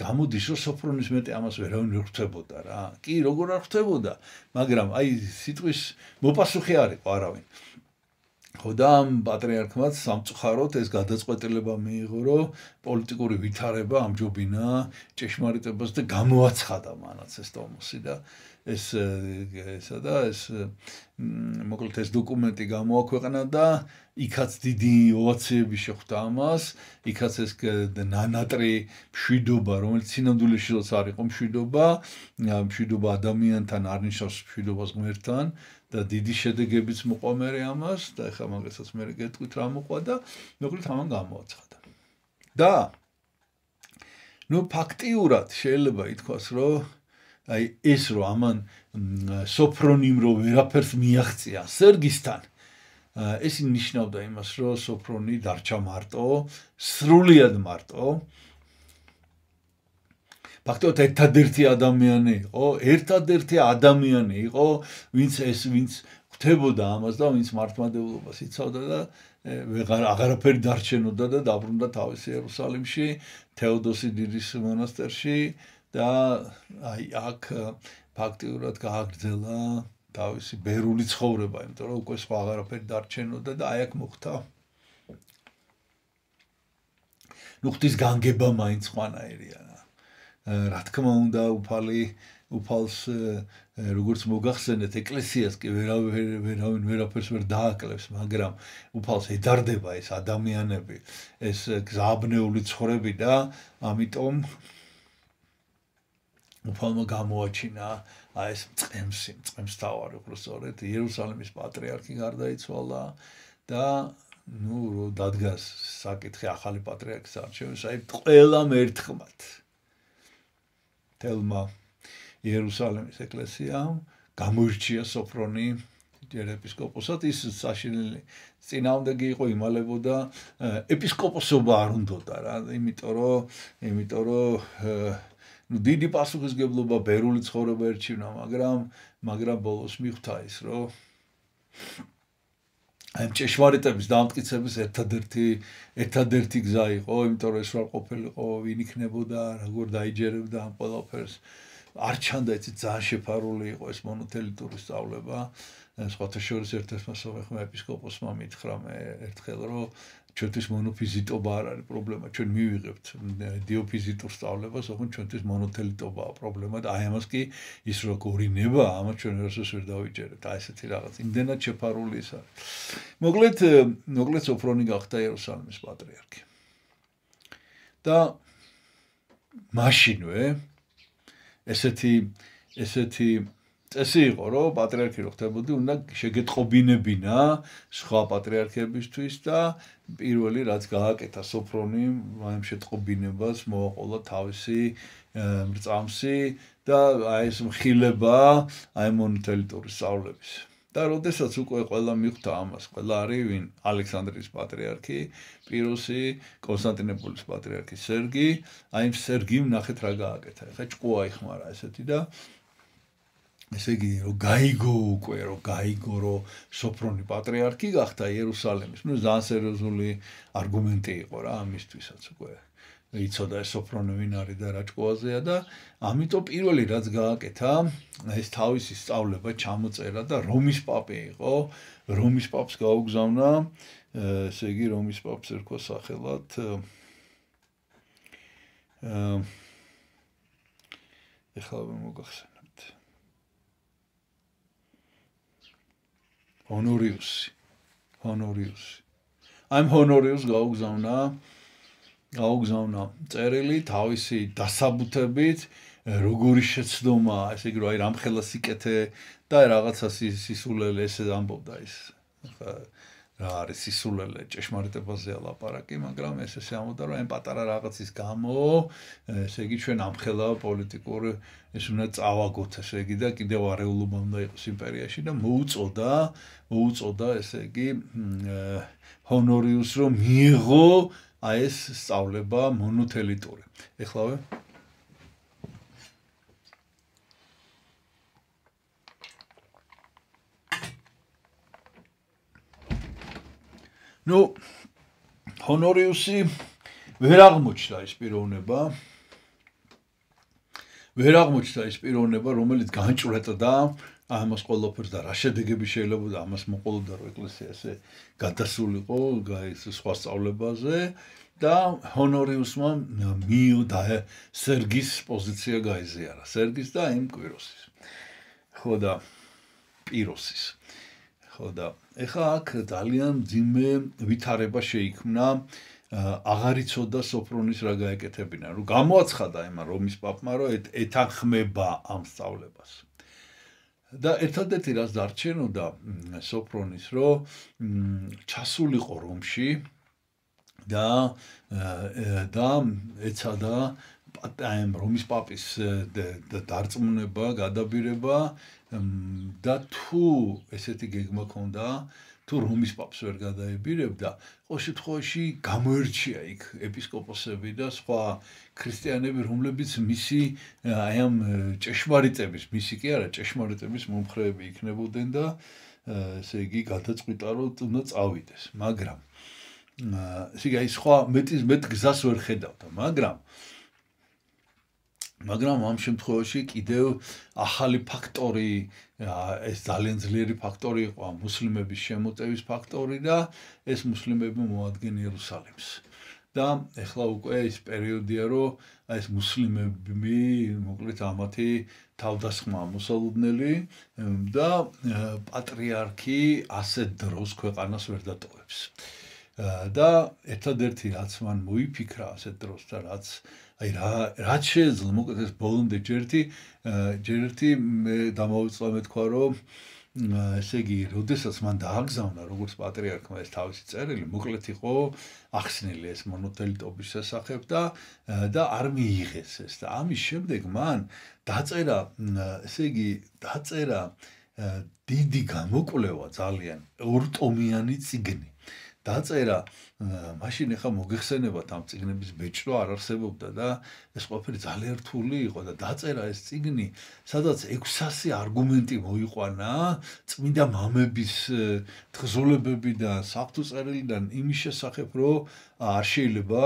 გამოდის რომ სოფრონის მეტი ამას ვერავინ ვერ ხვდებოდა რა. კი, როგორ არ ხვდებოდა, მაგრამ აი სიტყვის მოპასუხე არ იყო არავინ. ხო და ამ პატრიარქმაც სამწუხაროდ ეს გადაწყვეტილება მიიღო, რომ პოლიტიკური ვითარება ამჯობინა ჭეშმარიტებას და გამოაცხადა მანაც ეს თომოსი და ეს ესა და ეს მოკლედ ეს დოკუმენტი გამოაქვეყნა და იქაც დიდი ოვაციები შეხვდა ამას, იქაც ეს ნანატრი მშვიდობა, რომელიც სინამდვილეში როცა არ იყო მშვიდობა, მშვიდობა ადამიანთან არ ნიშნავს მშვიდობას ღმერთთან და დიდი შედეგებიც მოყვამერე ამას და ეხლა მაგასაც მე გეტყვით რა მოყვა და მოკლედ ამან გამოაცხადა. და ნუ ფაქტიურად შეიძლება ითქვას, რომ აი ეს რომ ამან სოფრონიმ რო ვერაფერს მიაღწია სერგისთან ეს ნიშნავდა იმას, რომ სოფრონი დარჩა მარტო, სრულიად მარტო. ფაქტობრივად ერთადერთი ადამიანი იყო, ერთადერთი ადამიანი იყო, ვინც ეს ვინც ხვდებოდა ამას და ვინც მართლმადიდებლობას იცავდა და ვეღარ აღარაფერი დარჩენოდა და დაბრუნდა თავის იერუსალიმში, თეოდოსი დიდის მონასტერში და აი აქ ფაქტიურად გააგრძელა თავისი ბერული ცხოვრება, იმიტომ რომ უკვე სხვა აღარაფერი დარჩენოდა და აი აქ მოხდა ნუ ღვთის განგება მაინც ხვანაერია. რა თქმა უნდა, უფალი უფალს როგორც მოგახსენეთ ეკლესიას კი ვერავინ ვერავინ ვერაფერს ვერ დააკლებს, მაგრამ უფალს ედარდება ეს ადამიანები, ეს გზაბნეული ცხოვრები და ამიტომ უფალმა გამოაჩინა აი ეს წემსი, წემს თავარი უბრალოდ იერუსალიმის პატრიარქი გარდაიცვალა და ნუ რო დადგას საკითხი ახალი პატრიარქის არჩევნის, აი ყველამ ერთხმად თელმა იერუსალიმის ეკლესიამ გამოირჩია სოფრონი ეპისკოპოსად ის საშინელი წინააღმდეგი იყო იმალებოდა ეპისკოპოსობა არ უნდოდა რა იმიტომ რომ იმიტომ რომ დიდი პასუხისგებლობა ბერული ცხოვრება ერჩივნა მაგრამ მაგრამ ბოლოს მიხვდა ის რომ აი ჭეშმარიტების დამტკიცების ერთადერთი ერთადერთი გზა იყო იმიტომ რომ ეს რა ყოფილიყო ვინ იქნებოდა როგორ დაიჯერებდა ამ ყველაფერს. არ ჩანდა ეს ძალიან შეფარული იყო ეს მონოთელიტური სწავლება. სხვათა შორის ერთ-ერთმა სოფეხმა ეპისკოპოსმა მითხრა მე ერთხელ რომ ჩვენთვის მონოფიზიტობა არ არის პრობლემა. ჩვენ მივიღებთ დიოფიზიტურ სწავლებას ოღონ ჩვენთვის მონოთელიტობაა პრობლემა და აი ამას კი ის როგორი ნება ამას ჩვენ რასოს ვერ დავიჯერებთ აი ესეთი რაღაც. იმდენად შეფარული ის არის. მოკლედ მოკლედ სოფრონი გახდა იერუსალიმის პატრიარქი. და მაშინვე ესეთი ესეთი წესი იყო, რომ პატრიარქი რო ხდებოდი, უნდა შეგეთყობინებინა სხვა პატრიარქებისთვის და პირველი რაც გააკეთა სოფრონი, ამ შეტყობინებას მოაყოლა თავისი მრწამსი და აი ეს მხილება აი მონოთელიტური სწავლების. და როდესაც უკვე ყველა მიხვდა ამას, ყველა არის ვინ? ალექსანდრიის პატრიარქი, პიროსი, კონსტანტინოპოლის პატრიარქი სერგი, აი სერგიმ ნახეთ რა გააკეთა. ეხა ჭკუა იხმარა ესეთი და ესე იგი რომ გაიგო უკვე რომ გაიგო რომ სოფრონი პატრიარქი გახდა იერუსალიმის. ნუ ძალიან სერიოზული არგუმენტი იყო რა ამისთვისაც უკვე. იცოდა ეს სოფრონე ვინ არის და რა ჭკუაზეა და ამიტომ პირველი რაც გააკეთა ეს თავისი სწავლება ჩამოწერა და რომის პაპი იყო რომის პაპს გაუგზავნა ესე იგი რომის პაპს ერქვა სახელად აა ეხლა მოგახსენებთ ჰონორიუსი. ჰონორიუსი. I'm honorius გაუგზავნა გაუგზავნა წერილი თავისი დასაბუთებით როგორი შეცდომა ესე იგი რომ აი რამხელა სიკეთე და რაღაცა სისულელე ესე ამბობდა ის. ხა რა არის სისულელე ჭეშმარიტებაზე ლაპარაკი მაგრამ ეს ესე ამბობდა რომ აი პატარა რაღაცის გამო ესე იგი ჩვენ ამხელა პოლიტიკური ეს უნდა წავაგოთ ესე იგი და კიდევ არეულობა უნდა იყოს იმპერიაში და მოუწოდა მოუწოდა ესე იგი ჰონორიუს რომ მიიღო აი ეს სწავლება მონოთელიტური. ეხლავე ნუ ჰონორიუსი ვერ აღმოჩნდა ის პიროვნება. ვერ აღმოჩნდა ის პიროვნება, რომელიც განჭრეტდა ამას ყოველფერს და რა შედეგები შეიძლება და ამას მოყოლოდა რომ ეკლესია ესე გადასულიყო გაის სხვა სწავლებაზე და ჰონორიუსმა მიუ და სერგის პოზიცია გაიზიარა სერგის და იმ კვიროსის ხო და პიროსის და ეხა აქ ძალიან ძიმე ვითარება შეიქმნა აღარ იცოდა სოფრონის რა გაეკეთებინა. რომ გამოაცხადა ემა რომის პაპმა რომ ეთანხმება ამ სწავლებას. და ერთადერთი რაც დარჩენოდა სოფრონის რომ ჩასულიყო რომში და და ეცადა პატაემ რომის პაპის დარწმუნება, გადაბირება და თუ ესეთი გეგმა ქონდა, თუ რომის პაპს ვერ გადაებირებდა, ყოველ შემთხვევაში გამოერჩია იქ ეპისკოპოსები და სხვა ქრისტიანები, რომლებიც მისი აი ამ ჭეშმარიტების, მისი კი არა, ჭეშმარიტების მომხრეები იქნებოდნენ და ესე იგი გადაწყვიტა რომ უნდა წავიდეს, მაგრამ ესე იგი სხვა მეტის მეტ გზას ვერ ხედავდა, მაგრამ მაგრამ ამ შემთხვევაში კიდევ ახალი ფაქტორი ეს ძალიან ძლიერი ფაქტორი იყო მუსლიმების შემოწევის ფაქტორი და ეს მუსლიმები მოადგენ იერუსალიმს. და ეხლა უკვე ის პერიოდია, რომ ეს მუსლიმები, მოკლედ ამათი თავდასხმა მოსალოდნელი და პატრიარქი ასე დროს ქვეყანას ვერ დატოვებს. და ერთადერთი რაც მან მოიფიქრა ასე დროს და რაც აი რა რაც შეიძლება მოკლედ ეს ბოლომდე ჯერთი ჯერთი მე დამოვიწყდა მე თქვა რომ ესე იგი, როდესაც მან დააგზავნა როგორც პატრიარქმა ეს თავისი წერილი, მოკლედ იყო ახსნილი ეს მონოთელიტობის შესახებ და და არ მიიღეს ეს და ამის შემდეგ მან დაწერა, ესე იგი, დაწერა დიდი გამოკვლევა ძალიან ორტომიანი წიგნი. დაწერა მაშინ ახლა მოგეხსენებათ ამ ციგნების ბეჭდვა არ არსებობდა და ეს ყველაფერი ძალიან რთული იყო და დაწერა ეს ციგნი სადაც 600 არგუმენტი მოიყვანა წმინდა მამების თხზულებები და საფრთხე წერილიდან იმის შესახებ რომ არ შეიძლება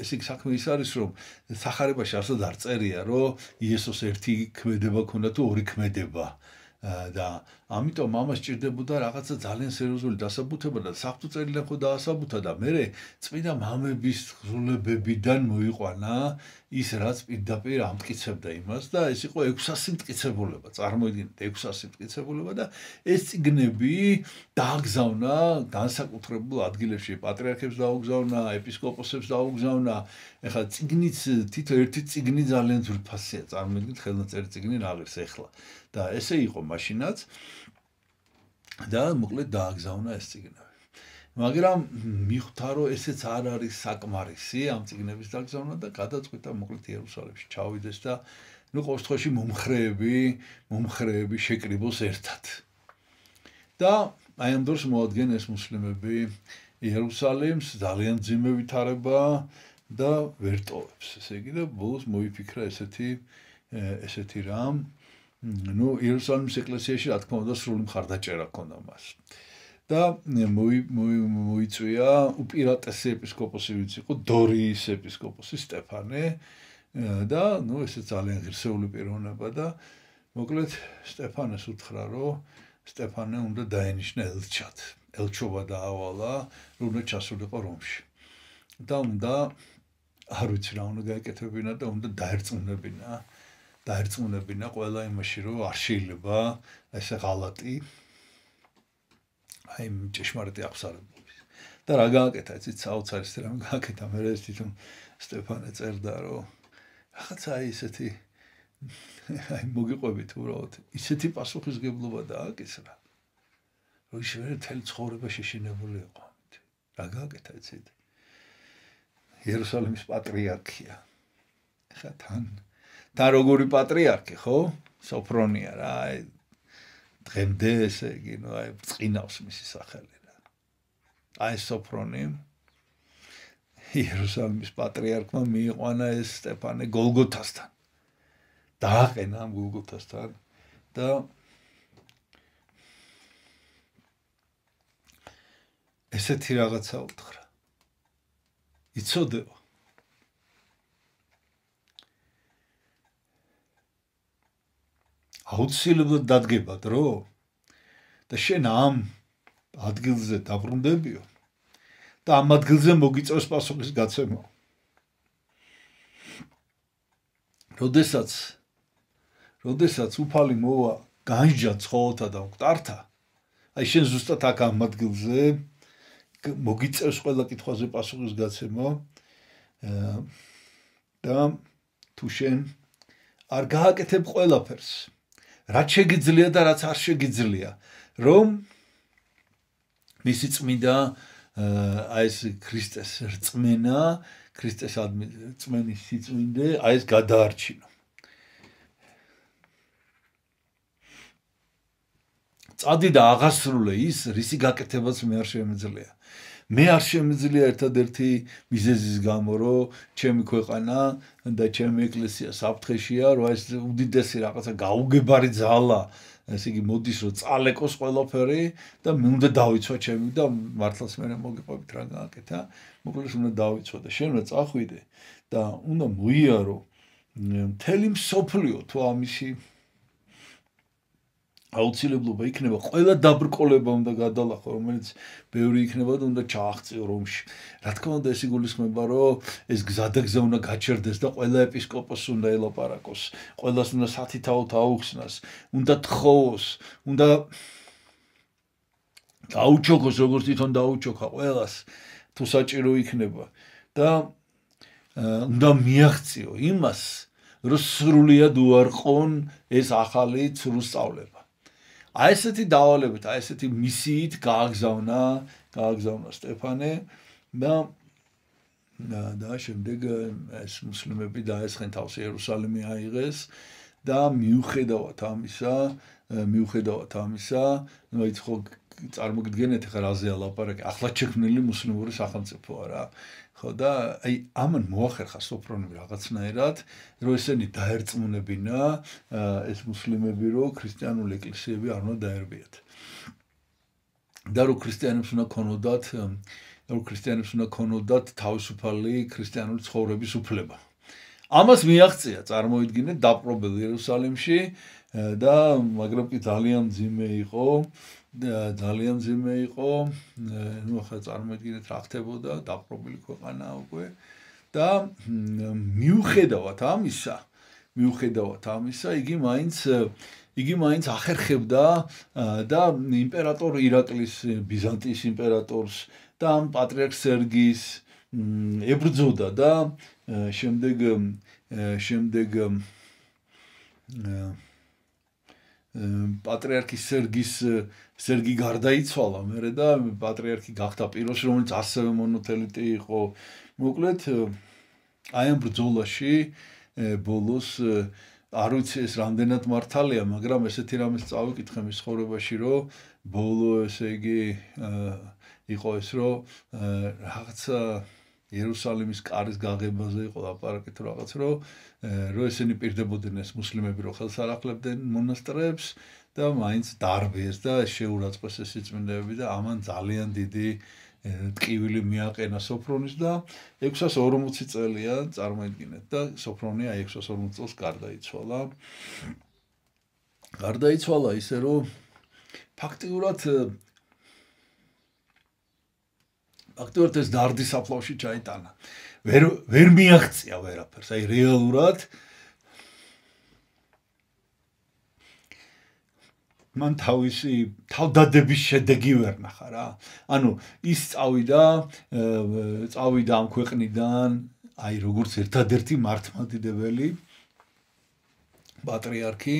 ეს იქ საქმე ის არის რომ სახარებაში არსად არ წერია რომ იესოს ერთი ქმედება ქონდა თუ ორი ქმედება და ამიტომ მამას ჭირდებოდა რაღაცა ძალიან სერიოზული დასაბუთება და საფრთხელი ხო დაასაბუთა და მე წმინდა მამების ღრულებებიდან მოიყვანა ის რაც პირდაპირ ამტკიცებდა იმას და ეს იყო 600 მტკიცებულება წარმოიდგინეთ 600 მტკიცებულება და ეს ციგნები დააგზავნა განსაკუთრებულ ადგილებში პატრიარქებს დაუგზავნა ეპისკოპოსებს დაუგზავნა ეხლა ციგნიც თითო ერთი ციგნი ძალიან ძვირფასია წარმოიდგინეთ ხელნაწერი ციგნი რა არის ეხლა და ესე იყო მაშინაც და მოკლედ დააგზავნა ეს ციგნები. მაგრამ მიხვდა რომ ესეც არ არის საკმარისი ამ ციგნების დაგზავნა და გადაწყვიტა მოკლედ იერუსალიმში ჩავიდეს და ნუ ყოველ შემთხვევაში მომხრეები, მომხრეები შეკრიბოს ერთად. და აი ამ დროს მოადგენ ეს მუსლიმები იერუსალიმს ძალიან ძიმე ვითარება და ვერტოვებს. ესე იგი და ბოლოს მოიფიქრა ესეთი ესეთი რამ, ну იერუსალიმის ეკლესიაში რა თქმა უნდა სრული მხარდაჭერა ჰქონდა მას. და მოიწვია უპირატესი ეპისკოპოსი ვინც იყო დორიის ეპისკოპოსი სტეფანე და ну ესე ძალიან ღირსეული პიროვნება და მოკლედ სტეფანეს უთხრა რომ სტეფანე უნდა დაენიშნა ელჩად. ელჩობა დაავალა, რომ უნდა ჩასულიყო რომში. და უნდა არ ვიცი რა უნდა გაეკეთებინა და უნდა დაერწმუნებინა. აა დაერწმუნებინა ყველა იმაში, რომ არ შეიძლება ესე ღალატი აი ჭეშმარიტი აღსარებობის. და რა გააკეთა, იცით, საოცარი სტრა გააკეთა, მე თვითონ სტეფანე წერდა, რომ რაღაცა აი ესეთი აი მოგიყვებით უბრალოდ, ისეთი პასუხისგებლობა დააკისრა. რომ ის ვერ თელ ცხოვრება შეშინებული იყო. რა გააკეთა, იცით? იერუსალიმის პატრიარქია. ხა თან და როგორი პატრიარქი, ხო? სოფრონია რა, აი დღემდე ესე იგი, ნუ აი წინავს მისი სახელი რა. აი სოფრონი იერუსალიმის პატრიარქმა მიიყვანა ეს სტეფანე გოლგოთასთან. დააყენა ამ გოლგოთასთან და ესეთი რაღაცა უთხრა. იცოდება აუცილებლად დადგება დრო და შენ ამ ადგილზე დაბრუნდებიო და ამ ადგილზე მოგიწევს პასუხის გაცემა. როდესაც როდესაც უფალი მოვა განჯა ცხოთა და მკვდართა აი შენ ზუსტად აქ ამ ადგილზე მოგიწევს ყველა კითხვაზე პასუხის გაცემა და თუ შენ არ გააკეთებ ყველაფერს რაც შეგიძლია და რაც არ შეგიძლია რომ მისი წმინდა აი ეს ქრისტეს რწმენა ქრისტეს წმენის სიწმინდე აი ეს გადაარჩინო წადი და აღასრულე ის, რისი გაკეთებაც მე არ შემიძლია. მე არ შემიძლია ერთადერთი მიზეზის გამო, რომ ჩემი ქვეყანა და ჩემი ეკლესია საფრთხეშია, რომ ეს უდიდესი რაღაცა გაუგებარი ძალა ესე იგი მოდის რომ წალეკოს ყველაფერი და მე უნდა დავიცვა ჩემი და მართლაც მე მოგიყვებით რა გააკეთა. მოკლედ უნდა დავიცვა და შენ რა წახვიდე და უნდა მოიარო მთელი მსოფლიო თუ ამისი აუცილებლობა იქნება ყველა დაბრკოლება უნდა გადალახო რომელიც ბევრი იქნება და უნდა ჩააღწიო რომში. რა თქმა უნდა ეს იგულისხმება რომ ეს გზადაგზა უნდა გაჩერდეს და ყველა ეპისკოპოსი უნდა ელაპარაკოს ყველას უნდა სათითაოდ აუხსნას უნდა თხოვოს უნდა დაუჩოქოს როგორც თვითონ დაუჩოქა ყველას თუ საჭირო იქნება. და უნდა მიაღწიო იმას რომ სრულიად უარყონ ეს ახალი ცრუსწავლება აი ესეთი დავალებით, აი ესეთი მისიით გააგზავნა, გააგზავნა სტეფანე და და შემდეგ ეს მუსლიმები დაესხენ თავს იერუსალიმი აიღეს და მიუხედავად ამისა, მიუხედავად ამისა, ну იცი ხო წარმოგიდგენთ ახლა რაზეა ლაპარაკი, ახლა შექმნილი მუსლიმური სახელმწიფოა რა. ხო და აი ამან მოახერხა სოფრონები რაღაცნაირად რომ ესენი დაერწმუნებინა ეს მუსლიმები რომ ქრისტიანული ეკლესიები არ უნდა დაერბიათ. და რომ ქრისტიანებს უნდა ქონოდათ რომ ქრისტიანებს უნდა ქონოდათ თავისუფალი ქრისტიანული ცხოვრების უფლება. ამას მიაღწია წარმოიდგინეთ დაპყრობილ იერუსალიმში და მაგრამ კი ძალიან ძიმე იყო ძალიან ძიმე იყო, ну ახლა წარმოიდგინეთ რა ხდებოდა, დაპყრობილი ქვეყანა უკვე. და მიუხედავად ამისა, მიუხედავად ამისა, იგი მაინც იგი მაინც ახერხებდა და იმპერატორ ირაკლის ბიზანტიის იმპერატორს და ამ პატრიარქ სერგის ებრძოდა და შემდეგ შემდეგ პატრიარქი სერგის სერგი გარდაიცვალა მერე და პატრიარქი გახდა პიროსი რომელიც ასევე მონოთელიტი იყო. მოკლედ აი ამ ბრძოლაში ბოლოს არ ვიცი ეს რამდენად მართალია მაგრამ ესეთი რამეს წავიკითხე მის ხოვრებაში რომ ბოლო ესე იგი იყო ეს რომ რაღაცა იერუსალიმის კარის გაღებაზე იყო ლაპარაკი თუ რაღაც რომ რომ ესენი პირდებოდნენ ეს მუსლიმები რომ ხელს არახლებდნენ მონასტრებს და მაინც დარბეს და შეურაცხეს ეს სიწმინდეები და ამან ძალიან დიდი ტკივილი მიაყენა სოფრონის და 640 წელია წარმოიდგინეთ და სოფრონი აი 640 წელს გარდაიცვალა. გარდაიცვალა ისე რომ ფაქტიურად ფაქტობრივად ეს დარდის საფლავში ჩაიტანა. ვერ ვერ მიაღწია ვერაფერს, აი რეალურად მან თავისი თავდადების შედეგი ვერ ნახა რა. ანუ ის წავიდა, წავიდა ამ ქვეყნიდან, აი როგორც ერთადერთი მართლმადიდებელი პატრიარქი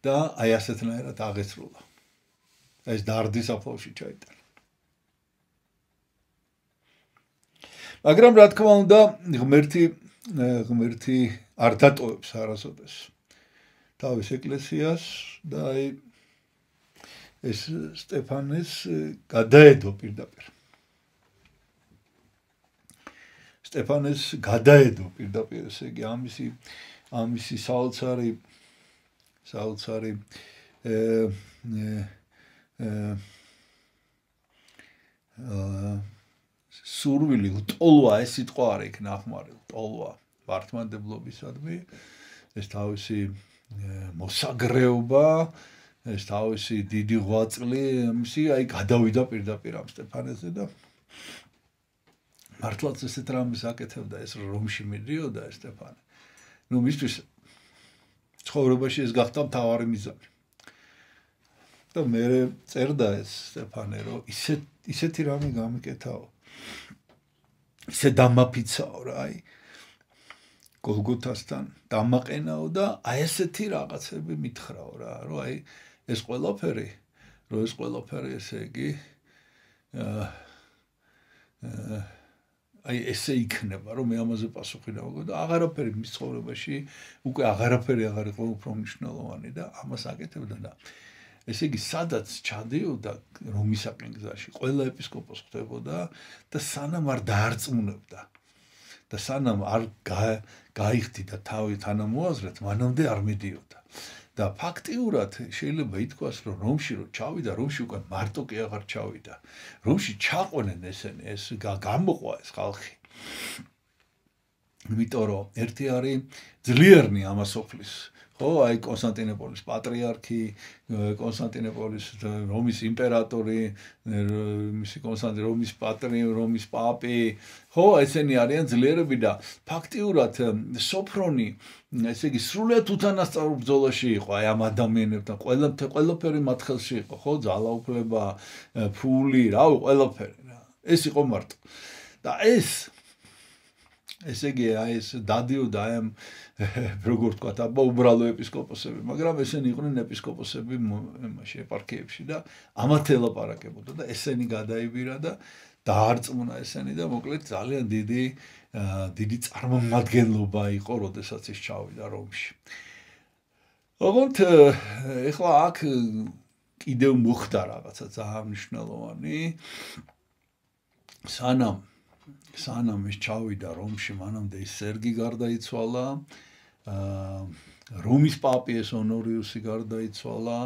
და აი ასეთნაირად აღესრულა. ეს დარდის საფლავში ჩაიტანა. მაგრამ რა თქმა უნდა ღმერთი ღმერთი არ დატოვებს არასოდეს. თავის ეკლესიას და აი ეს სტეფანეს გადაედო პირდაპირ. სტეფანეს გადაედო პირდაპირ ესე იგი ამისი ამისი საოცარი საოცარი ე ე სურვილი ტოლვა ეს სიტყვა არ იქ ნახმარი ტოლვა მართმადებლობისადმი ეს თავისი მოსაგრეობა ეს თავისი დიდი ღვაწლი მისი აი გადავიდა პირდაპირ ამ სტეფანეზე და მართლაც ესეთ რამეს აკეთებდა ეს რომში მიდიოდა ეს სტეფანე. ნუ მისთვის ცხოვრებაში ეს გახდა მთავარი მიზანი. და მე წერდა ეს სტეფანე რომ ისეთ ისეთი რამე გამიკეთაო ისე დამაფიცაო რა აი გოლგოთასთან დამაყენაო და აი ესეთი რაღაცები მითხრაო რა რომ აი ეს ყველაფერი რომ ეს ყველაფერი ესე იგი აი ესე იქნება რომ მე ამაზე პასუხი დავგო და აღარაფერი მის ცხოვრებაში უკვე აღარაფერი აღარ იყო უფრო მნიშვნელოვანი და ამას აკეთებდა და ესე იგი, სადაც ჩადიოდა რომისაკენ გზაში, ყველა ეპისკოპოსი ხდებოდა და სანამ არ დაარწმუნებდა და სანამ არ გაიხდიდა თავი თანამოაზრეთ, მანამდე არ მიდიოდა. და ფაქტიურად შეიძლება ითქვას, რომ რომში რო ჩავიდა, რომში უკან მარტო კი აღარ ჩავიდა. რომში ჩაყვნენ ესენი, ეს გამოყვა ეს ხალხი. იმიტომ რომ ერთი არის ძლიერნი ამასოფლის ხო, აი კონსტანტინოპოლის პატრიარქი, კონსტანტინოპოლის რომის იმპერატორი, მისი კონსტანტი რომის პატრი, რომის პაპი, ხო, ესენი არიან ძლიერები და ფაქტიურად სოფრონი, ესე იგი, სრულიად უთანასწორო ბრძოლაში იყო აი ამ ადამიანებთან, ყველა ყველაფერი მათ ხელში იყო, ხო, ძალაუფლება, ფული, რა, ყველაფერი რა. ეს იყო მარტო. და ეს ესე იგი, აი ეს დადიოდა აი ამ როგორ თქვა, აბა უბრალო ეპისკოპოსები, მაგრამ ესენი იყვნენ ეპისკოპოსები იმაში ეპარქიებში და ამათ ელაპარაკებოდა და ესენი გადაიბირა და დაარწმუნა ესენი და მოკლედ ძალიან დიდი დიდი წარმომადგენლობა იყო, როდესაც ის ჩავიდა რომში. ოღონდ ეხლა აქ კიდევ მოხდა რაღაცა ძალიან მნიშვნელოვანი. სანამ სანამ ის ჩავიდა რომში, მანამდე ის სერგი გარდაიცვალა. აა რომის პაპი ეს ონორიუსი გარდაიცვალა.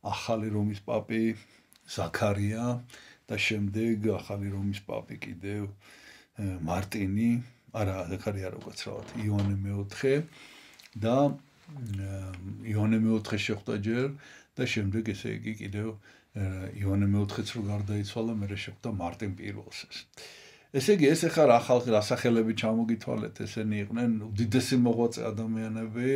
ახალი რომის პაპი ზაქარია და შემდეგ ახალი რომის პაპი კიდევ მარტინი, არა, ზაქარია როგორც რა ვთქვი, იონე მეოთხე და იონე მეოთხე შეხვდა ჯერ და შემდეგ ესე იგი კიდევ იონე მეოთხეც რო გარდაიცვალა, მე შეხვდა მარტინ პირველს ეს. ესე იგი ეს ახლა რა ხალხი რა სახელები ჩამოგითვალეთ ესენი იყვნენ უდიდესი მოღვაწე ადამიანები.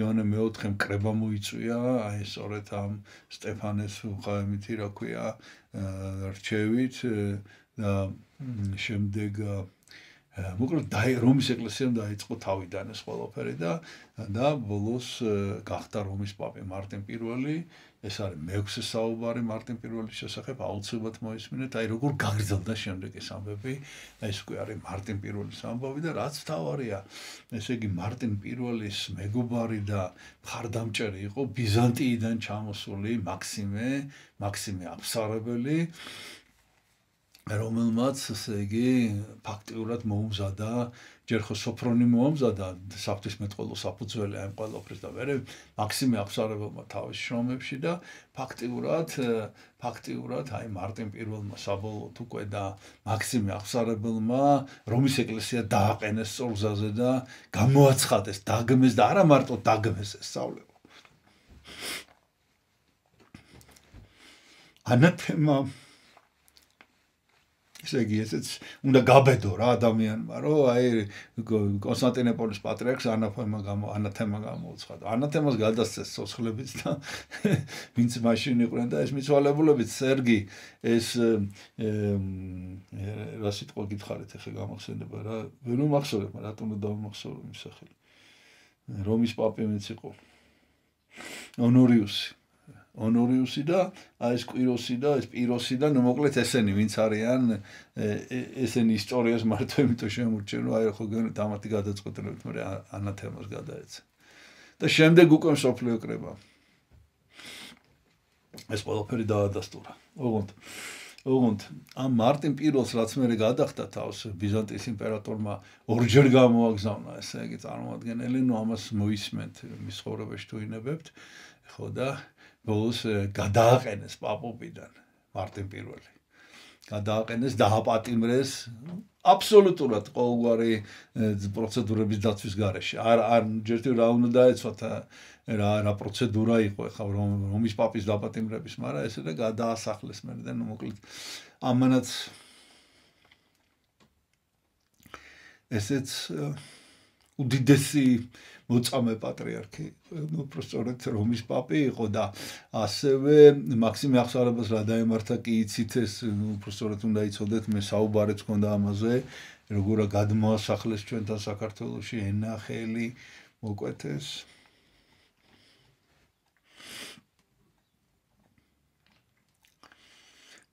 იონე მეოთხემ კრება მოიწვია აი სწორედ ამ სტეფანეს ხაემითი რა ქვია რჩევით და შემდეგ მოკლედ დაი რომის ეკლესიამ დაიწყო თავიდან ეს ყველაფერი და და ბოლოს გახდა რომის პაპი მარტინ პირველი ეს არის მეექვსე საუბარი მარტინ პირველის შესახებ აუცილებლად მოისმინეთ. აი როგორ გაგრძელდა შემდეგ ეს ამბები? ეს უკვე არის მარტინ პირველის ამბავი და რაც თავარია ესე იგი მარტინ პირველის მეგობარი და მხარდამჭერი იყო ბიზანტიიდან ჩამოსული მაქსიმე მაქსიმე აფსარებელი რომელმაც ესე იგი ფაქტიურად მოუმზადა ჯერ ხო სოფრონი მოამზადა საფრთხის მეტყოლო საფუძველი ამ ყველაფრის და მე მაქსიმე აფსარებელმა თავის შრომებში და ფაქტიურად ფაქტიურად აი მარტინ პირველმა საბოლოოდ უკვე და მაქსიმე აფსარებელმა რომის ეკლესია დააყენეს სწორგზაზე და გამოაცხადეს დაგმეს და არა მარტო დაგმეს ეს სწავლება. ანათემა ესე იგი ესეც უნდა გაბედო რა ადამიანმა რომ აი კონსტანტინოპოლის პატრიარქს ანათემა გამო ანათემა გამოუცხადა ანათემას გადასცეს სოცხლებით და (laughs) ვინც მაშინ იყვნენ და ეს მიცვალებულებით სერგი ეს რა სიტყვა გითხარით ახლა გამახსენდება რა. ვერ მომახსოვრებ რატომ დავმახსოვრო იმ სახელი. რომის პაპი მეც იყო. ონორიუსი ონორიუსი და აი ეს კვიროსი და ეს პიროსი და ნუ მოკლედ ესენი ვინც არიან ესენი ისტორიას მარტო იმიტომ შემორჩენ რომ აი ხო დამათი გადაწყვეტილებით მე ანათემას გადაეცა. და შემდეგ უკვე სოფლიო კრება. ეს ყველაფერი დაადასტურა. ოღონდ ოღონდ ამ მარტინ პირველს რაც მე გადახდა თავს ბიზანტიის იმპერატორმა ორჯერ გამოაგზავნა ესე იგი წარმოადგენელი ნუ ამას მოისმენთ მის ხორებაში თუ ინებებთ ხო და ბოლოს გადააყენეს პაპობიდან მარტინ პირველი. გადააყენეს დააპატიმრეს აბსოლუტურად ყოველგვარი პროცედურების დაცვის გარეშე. არ არ ჯერტი რა უნდა დაეცვათ რა რა პროცედურა იყო ხა რომ რომის პაპის დააპატიმრების, მაგრამ ესე და გადაასახლეს მე და მოკლედ ამანაც ესეც უდიდესი მოწამე პატრიარქი, ну просто რომის პაპი იყო და ასევე მაქსიმე აღსარებას რა დაემართა კი იცით ეს ну просто უნდა იცოდეთ მე საუბარიც ქონდა ამაზე როგორა გადმოასახლეს ჩვენთან საქართველოში ენახელი მოკვეთეს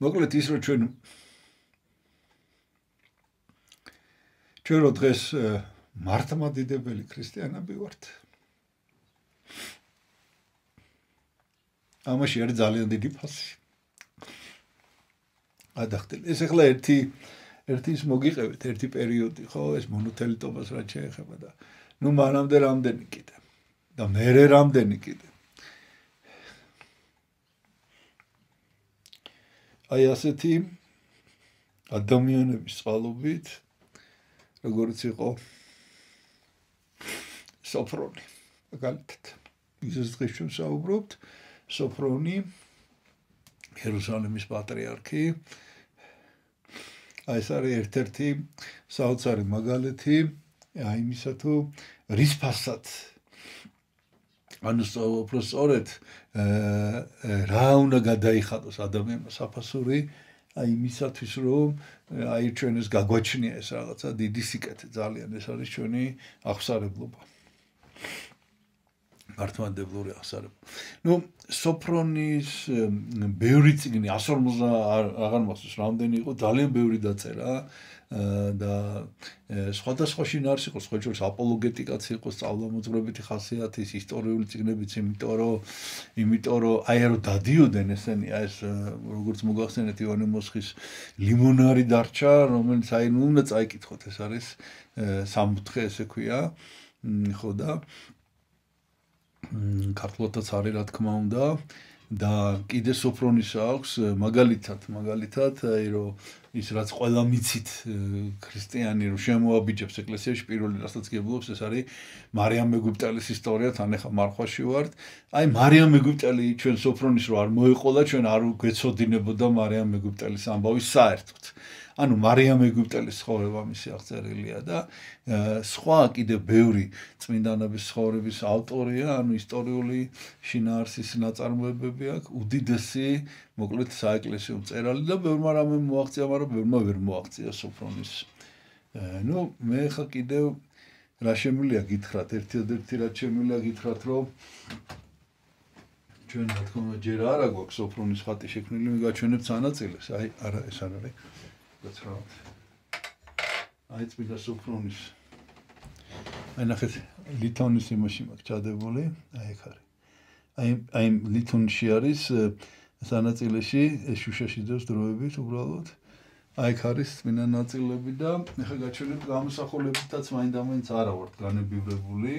მოკლედ ის რომ ჩვენ ჩვენ რო დღეს მართლმადიდებელი ქრისტიანები ვართ. ამაში არის ძალიან დიდი ფასი. ადახტელი. ეს ახლა ერთი ერთი ის მოგიყევით, ერთი პერიოდი, ხო, ეს მონოთელიტობას რაც შეეხება და ნუ მანამდე რამდენი კიდე. და მერე რამდენი კიდე. აი ასეთი ადამიანების წყალობით როგორც იყო სოფრონი. მაგალითად, ის დღეს ჩვენ საუბრობთ. სოფრონი იერუსალიმის პატრიარქი. აი ეს არის ერთ-ერთი საოცარი მაგალითი. აი იმისა თუ რის ფასად? ანუ სწორედ რა უნდა გადაიხადოს ადამიანმა საფასური? აი იმისათვის რომ აი ჩვენ ეს გაგვაჩნია ეს რაღაცა დიდი სიკეთე ძალიან ეს არის ჩვენი აღსარებლობა მართლმადებლური აღსარება. ნუ სოფრონის ბევრი წიგნი 150 აღარ მახსოვს რამდენი იყო, ძალიან ბევრი დაწერა და სხვადასხვა შინაარს იყო, სხვა შორის აპოლოგეტიკაც იყო, სწავლამოძღვრებითი ხასიათის ისტორიული წიგნებიც, იმიტომ რომ იმიტომ რომ აი რო დადიოდნენ ესენი, აი ეს როგორც მოგახსენეთ ივანე მოსხის ლიმონარი დარჩა, რომელიც აი ნუ უნდა წაიკითხოთ, ეს არის სამუთხე ესე ქვია. ხო და ქართლათაც არის რა თქმა უნდა. და კიდე სოფრონის აქვს მაგალითად მაგალითად აი რომ ის რაც ყველა მიცით ქრისტიანი რომ შემოაბიჯებს ეკლესიაში პირველი რასაც გებულობს ეს არის მარიამ მეგვიპტელის ისტორია თან ახლა მარხვაში ვართ აი მარიამ მეგვიპტელი ჩვენ სოფრონის რო არ მოეყოლა ჩვენ არ გვეცოდინებოდა მარიამ მეგვიპტელის ამბავი საერთოდ ანუ მარიამ ეგვიპტელის ცხოვრება მისი აღწერილია და სხვა კიდე ბევრი წმინდანების ცხოვრების ავტორია, ანუ ისტორიული შინაარსის ნაწარმოებები აქვს, უდიდესი, მოკლედ საეკლესიო წერალი და ბევრმა რამე მოაღწია, მაგრამ ბევრმა ვერ მოაღწია სოფრონის. ну, მე ხა კიდევ რა შემიძლია გითხრათ, ერთ-ერთი რაც შემიძლია გითხრათ, რომ ჩვენ რა თქმა უნდა ჯერ არა გვაქვს სოფრონის ხატი შექმნილი, მიგაჩვენებთ სანაწილეს. აი, არა, ეს არ არის. გაცრავთ. აი წმინდა სუფრონის. აი ნახეთ ლითონის იმაში მაქვს ჩადებული, აი ეგ არის. აი აი ლითონში არის სანაწილეში შუშაში ძევს დროებით უბრალოდ. აი ეგ არის წმინდა ნაწილები და ეხლა გაჩვენებ გამოსახულებითაც მაინდამაინც არა ვარ განებივრებული.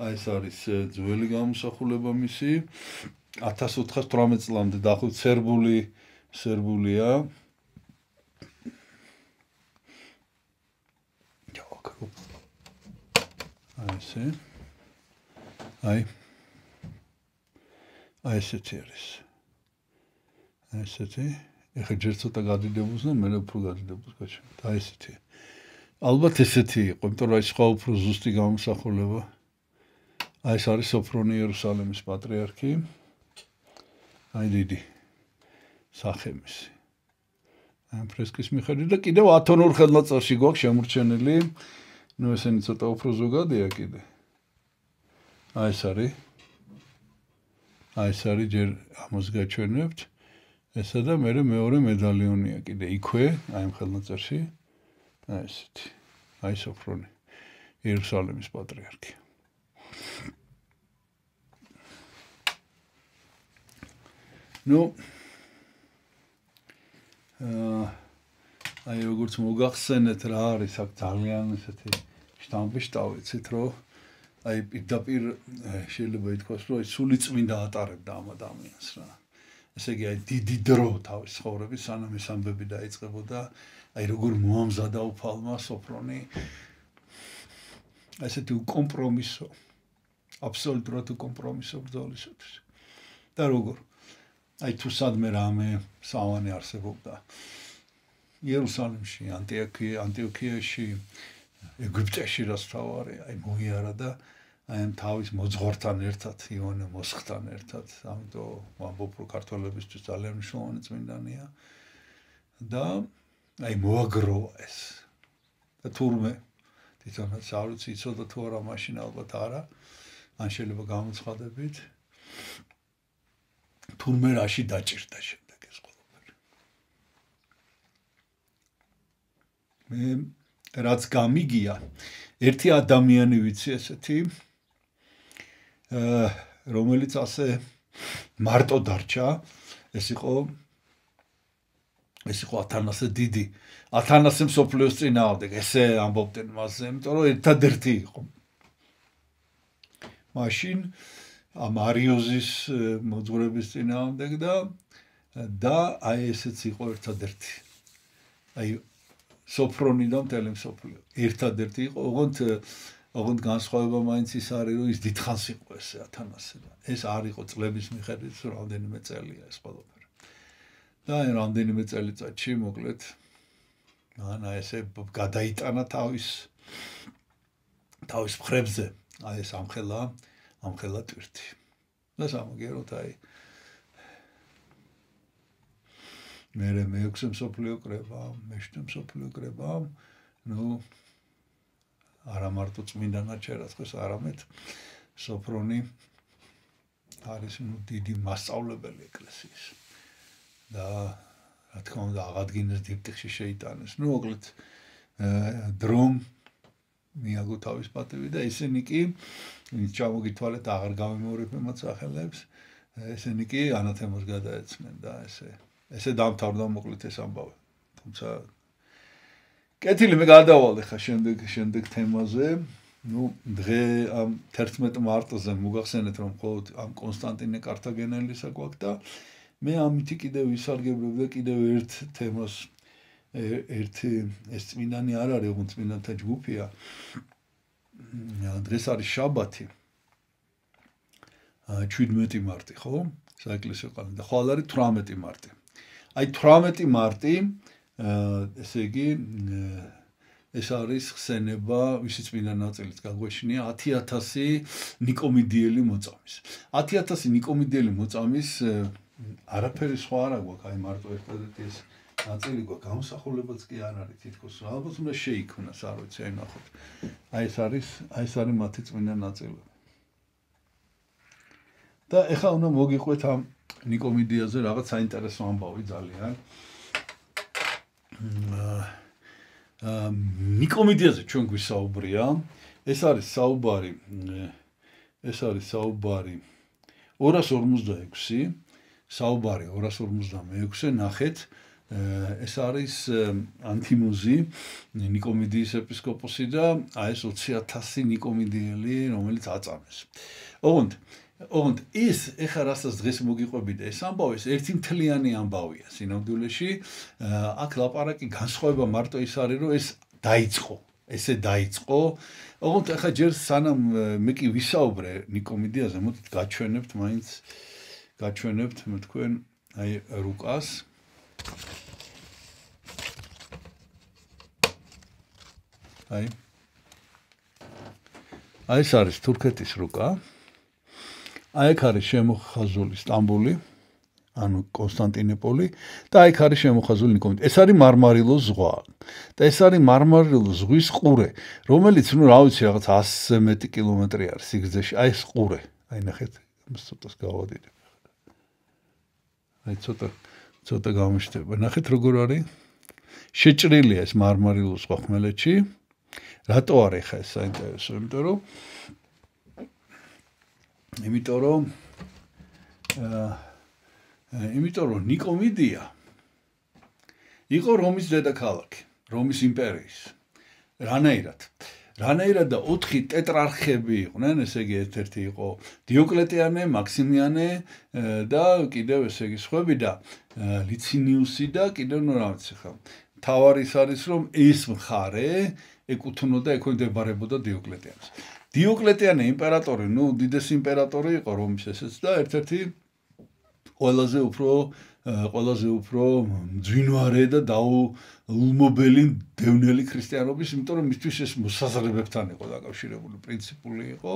აი ეს არის ძველი გამოსახულება მისი 1418 წლამდე დაახლოებით სერბული სერბულია. აი ესე. აი. აი ესეთი არის. აი ესეთი. ეხა ჯერ ცოტა გადიდებს და მე უფრო გადიდებს გაჩვენე. აი ესეთი. ალბათ ესეთი იყო, იმიტომ რომ აი სხვა უფრო ზუსტი გამოსახულება. აი ეს არის სოფრონი იერუსალიმის პატრიარქი. აი დიდი სახემისი. ფრესკის მიხედვით და კიდევ 10-12 ხელნაწერში გვაქვს შემორჩენილი. ну ესენი ცოტა უფრო ზოგადია კიდე. აი ეს არის. აი ეს არის ჯერ ამას გაჩვენებთ ესა და მე მეორე მედალიონია კიდე იქვე აი ამ ხელნაწერში აი ესეთი. აი სოფრონი. იერუსალიმის პატრიარქი. ну no. აი როგორც მოგახსენეთ რა არის აქ ძალიან ესეთი შტამპი შტავიცით რომ აი პირდაპირ შეიძლება ითქვას რომ აი სული წმინდა ატარებდა ამ ადამიანს რა. ესე იგი აი დიდი დრო თავის ცხოვრების სანამ ეს ამბები დაიწყებოდა აი როგორ მოამზადა უფალმა სოფრონი. ესეთი კომპრომისო აბსოლუტურად კომპრომისო ბრძოლისათვის. და როგორ აი თუ სადმე რამე სავანე არსებობდა იერუსალიმში ანტიოქი ანტიოქიაში ეგვიპტეში რას თავარი, აი მოიარა და აი ამ თავის მოძღვართან ერთად, იონე მოსხთან ერთად, ამიტომ ამბობ რომ ქართველებისთვის ძალიან მნიშვნელოვანი წმინდანია. და აი მოაგროვა ეს. და თურმე თვითონაც არ ვიცი ცოტა თუ არა მაშინ ალბათ არა. ან შეიძლება გამოცხადებით. თურმე რაში დაჭირდა შემდეგ ეს ყველაფერი. მე რაც გამიგია ერთი ადამიანი ვიცი ესეთი აა რომელიც ასე მარტო დარჩა ეს იყო ეს იყო ათანასე დიდი ათანასე სოფლიოს წინააღმდეგ ესე ამბობდნენ მასზე იმიტომ რომ ერთადერთი იყო მაშინ ამ არიოზის მოძღვრების წინააღმდეგ და და აი ესეც იყო ერთადერთი. აი სოფრონი და მთელი სოფლიო ერთადერთი იყო ოღონდ ოღონდ განსხვავება მაინც ის არის რომ ის დიდხანს იყო ეს ათანასე და ეს არ იყო წლების მიხედვით რამდენიმე წელია ეს ყველაფერი. და აი რამდენიმე წელიწადში მოკლედ ანა ესე გადაიტანა თავის თავის ხრებზე აი ეს ამხელა ამხელა ტვირთი და სამაგეროთ აი მე მე ექვსე მსოფლიო კრება მეშვიდე მსოფლიო კრება ნუ არა მარტო წმინდა ნაჩერა ხოს არამედ სოფრონი არის ნუ დიდი მასწავლებელი ეკლესიის და რა თქმა უნდა აღადგინეს დიპტიხში შეიტანეს. ნუ მოკლედ დრომ მიაგო თავის პატივი და ისინი კი ჩამოგითვალეთ აღარ გამემორებ მათ სახელებს. ესენი კი ანათემოს გადაეცნენ და ესე ესე დამთავრდა მოკლედ ეს ამბავი. თუმცა კეთილი მე გადავალე ხა შემდეგ შემდეგ თემაზე. ну დღე ამ 11 მარტოზე მოგახსენეთ რომ მხოლოდ ამ კონსტანტინე კართაგენელისა გვაქვს და მე ამითი კიდევ ვისარგებლებ და კიდევ ერთ თემას ერთი ეს წმინდანი არ არის, უგუნ წმინდანთა ჯგუფია. დღეს არის შაბათი. აა 17 მარტი, ხო? საეკლესიო კალენდარი და ხვალ არის 18 მარტი. აი 18 მარტი ესე იგი ეს არის ხსენება, ვისი წმინდა ნაწილით გაგვეშინია 10000 ნიკომიდიელი მოწამის. 10000 ნიკომიდიელი მოწამის არაფერი სხვა არ აქვს, აი მარტო ერთადერთი ეს ნაწილი გვაქვს, გამოსახულებაც კი არ არის თითქოს. ალბათ უნდა შეიქმნას, არ ვიცი, აი ნახოთ. აი ეს არის, აი ეს არის მათი წმინდა ნაწილი. და ეხლა უნდა მოგიყვეთ ამ ნიკომიდიაზე რაღაც საინტერესო ამბავი ძალიან. აა ნიკომიდიაზე ჩვენ გვისაუბრია. ეს არის საუბარი ეს არის საუბარი 246 საუბარი 256-ე ნახეთ ეს არის ანთიმუზი ნიკომიდიის ეპისკოპოსი და აი ეს 20000 ნიკომიდიელი რომელიც აწამეს. ოღონდ ოღონდ ის ეხა რასაც დღეს მოგიყვებით ეს ამბავი ეს ერთი მთლიანი ამბავია სინამდვილეში. აქ ლაპარაკი განსხვავება მარტო ის არის რომ ეს დაიწყო ესე დაიწყო. ოღონდ ეხა ჯერ სანამ მე კი ვისაუბრე ნიკომიდიაზე მოდით გაჩვენებთ მაინც გაჩვენებთ მე თქვენ აი რუკას აი. აი ეს არის თურქეთის რუკა. აი ეს არის შემოხაზული სტამბული ანუ კონსტანტინოპოლი და აი ეს არის შემოხაზული ნიკომი. ეს არის მარმარილოს ზღვა. და ეს არის მარმარილოს ზღვის ყურე რომელიც ნუ რა ვიცი რაღაც 100 მეტი კილომეტრი არის სიგრძეში. აი ეს ყურე. აი ნახეთ ცოტას გავადიდებ. აი ცოტა ცოტა გამიშტება. ნახეთ როგორ არის? შეჭრილია ეს მარმარილოს ხმელეთში. რატო არის ხა ეს საინტერესო? იმიტომ რომ იმიტომ რომ აა იმიტომ რომ ნიკომიდია იყო რომის დედაქალაქი, რომის იმპერიის. რანაირად? რანაირად და 4 ტეტრარქები იყვნენ, ესე იგი ერთ-ერთი იყო დიოკლეტიანე, მაქსიმიანე და კიდევ ესე იგი სხვები და ლიცინიუსი და კიდევ ნუ რა ვიცი ხა. თავარის არის რომ ეს მხარე ეკუთვნოდა ეკონდებარებოდა დიოკლეტიანს. დიოკლეტიანე იმპერატორი, ნუ უდიდესი იმპერატორი იყო რომის ესეც და ერთ-ერთი ყველაზე უფრო ყველაზე უფრო ძვინვარე და დაულმობელი დევნელი ქრისტიანობის, იმიტომ რომ მისთვის ეს მოსაზრებებთან იყო დაკავშირებული, პრინციპული იყო,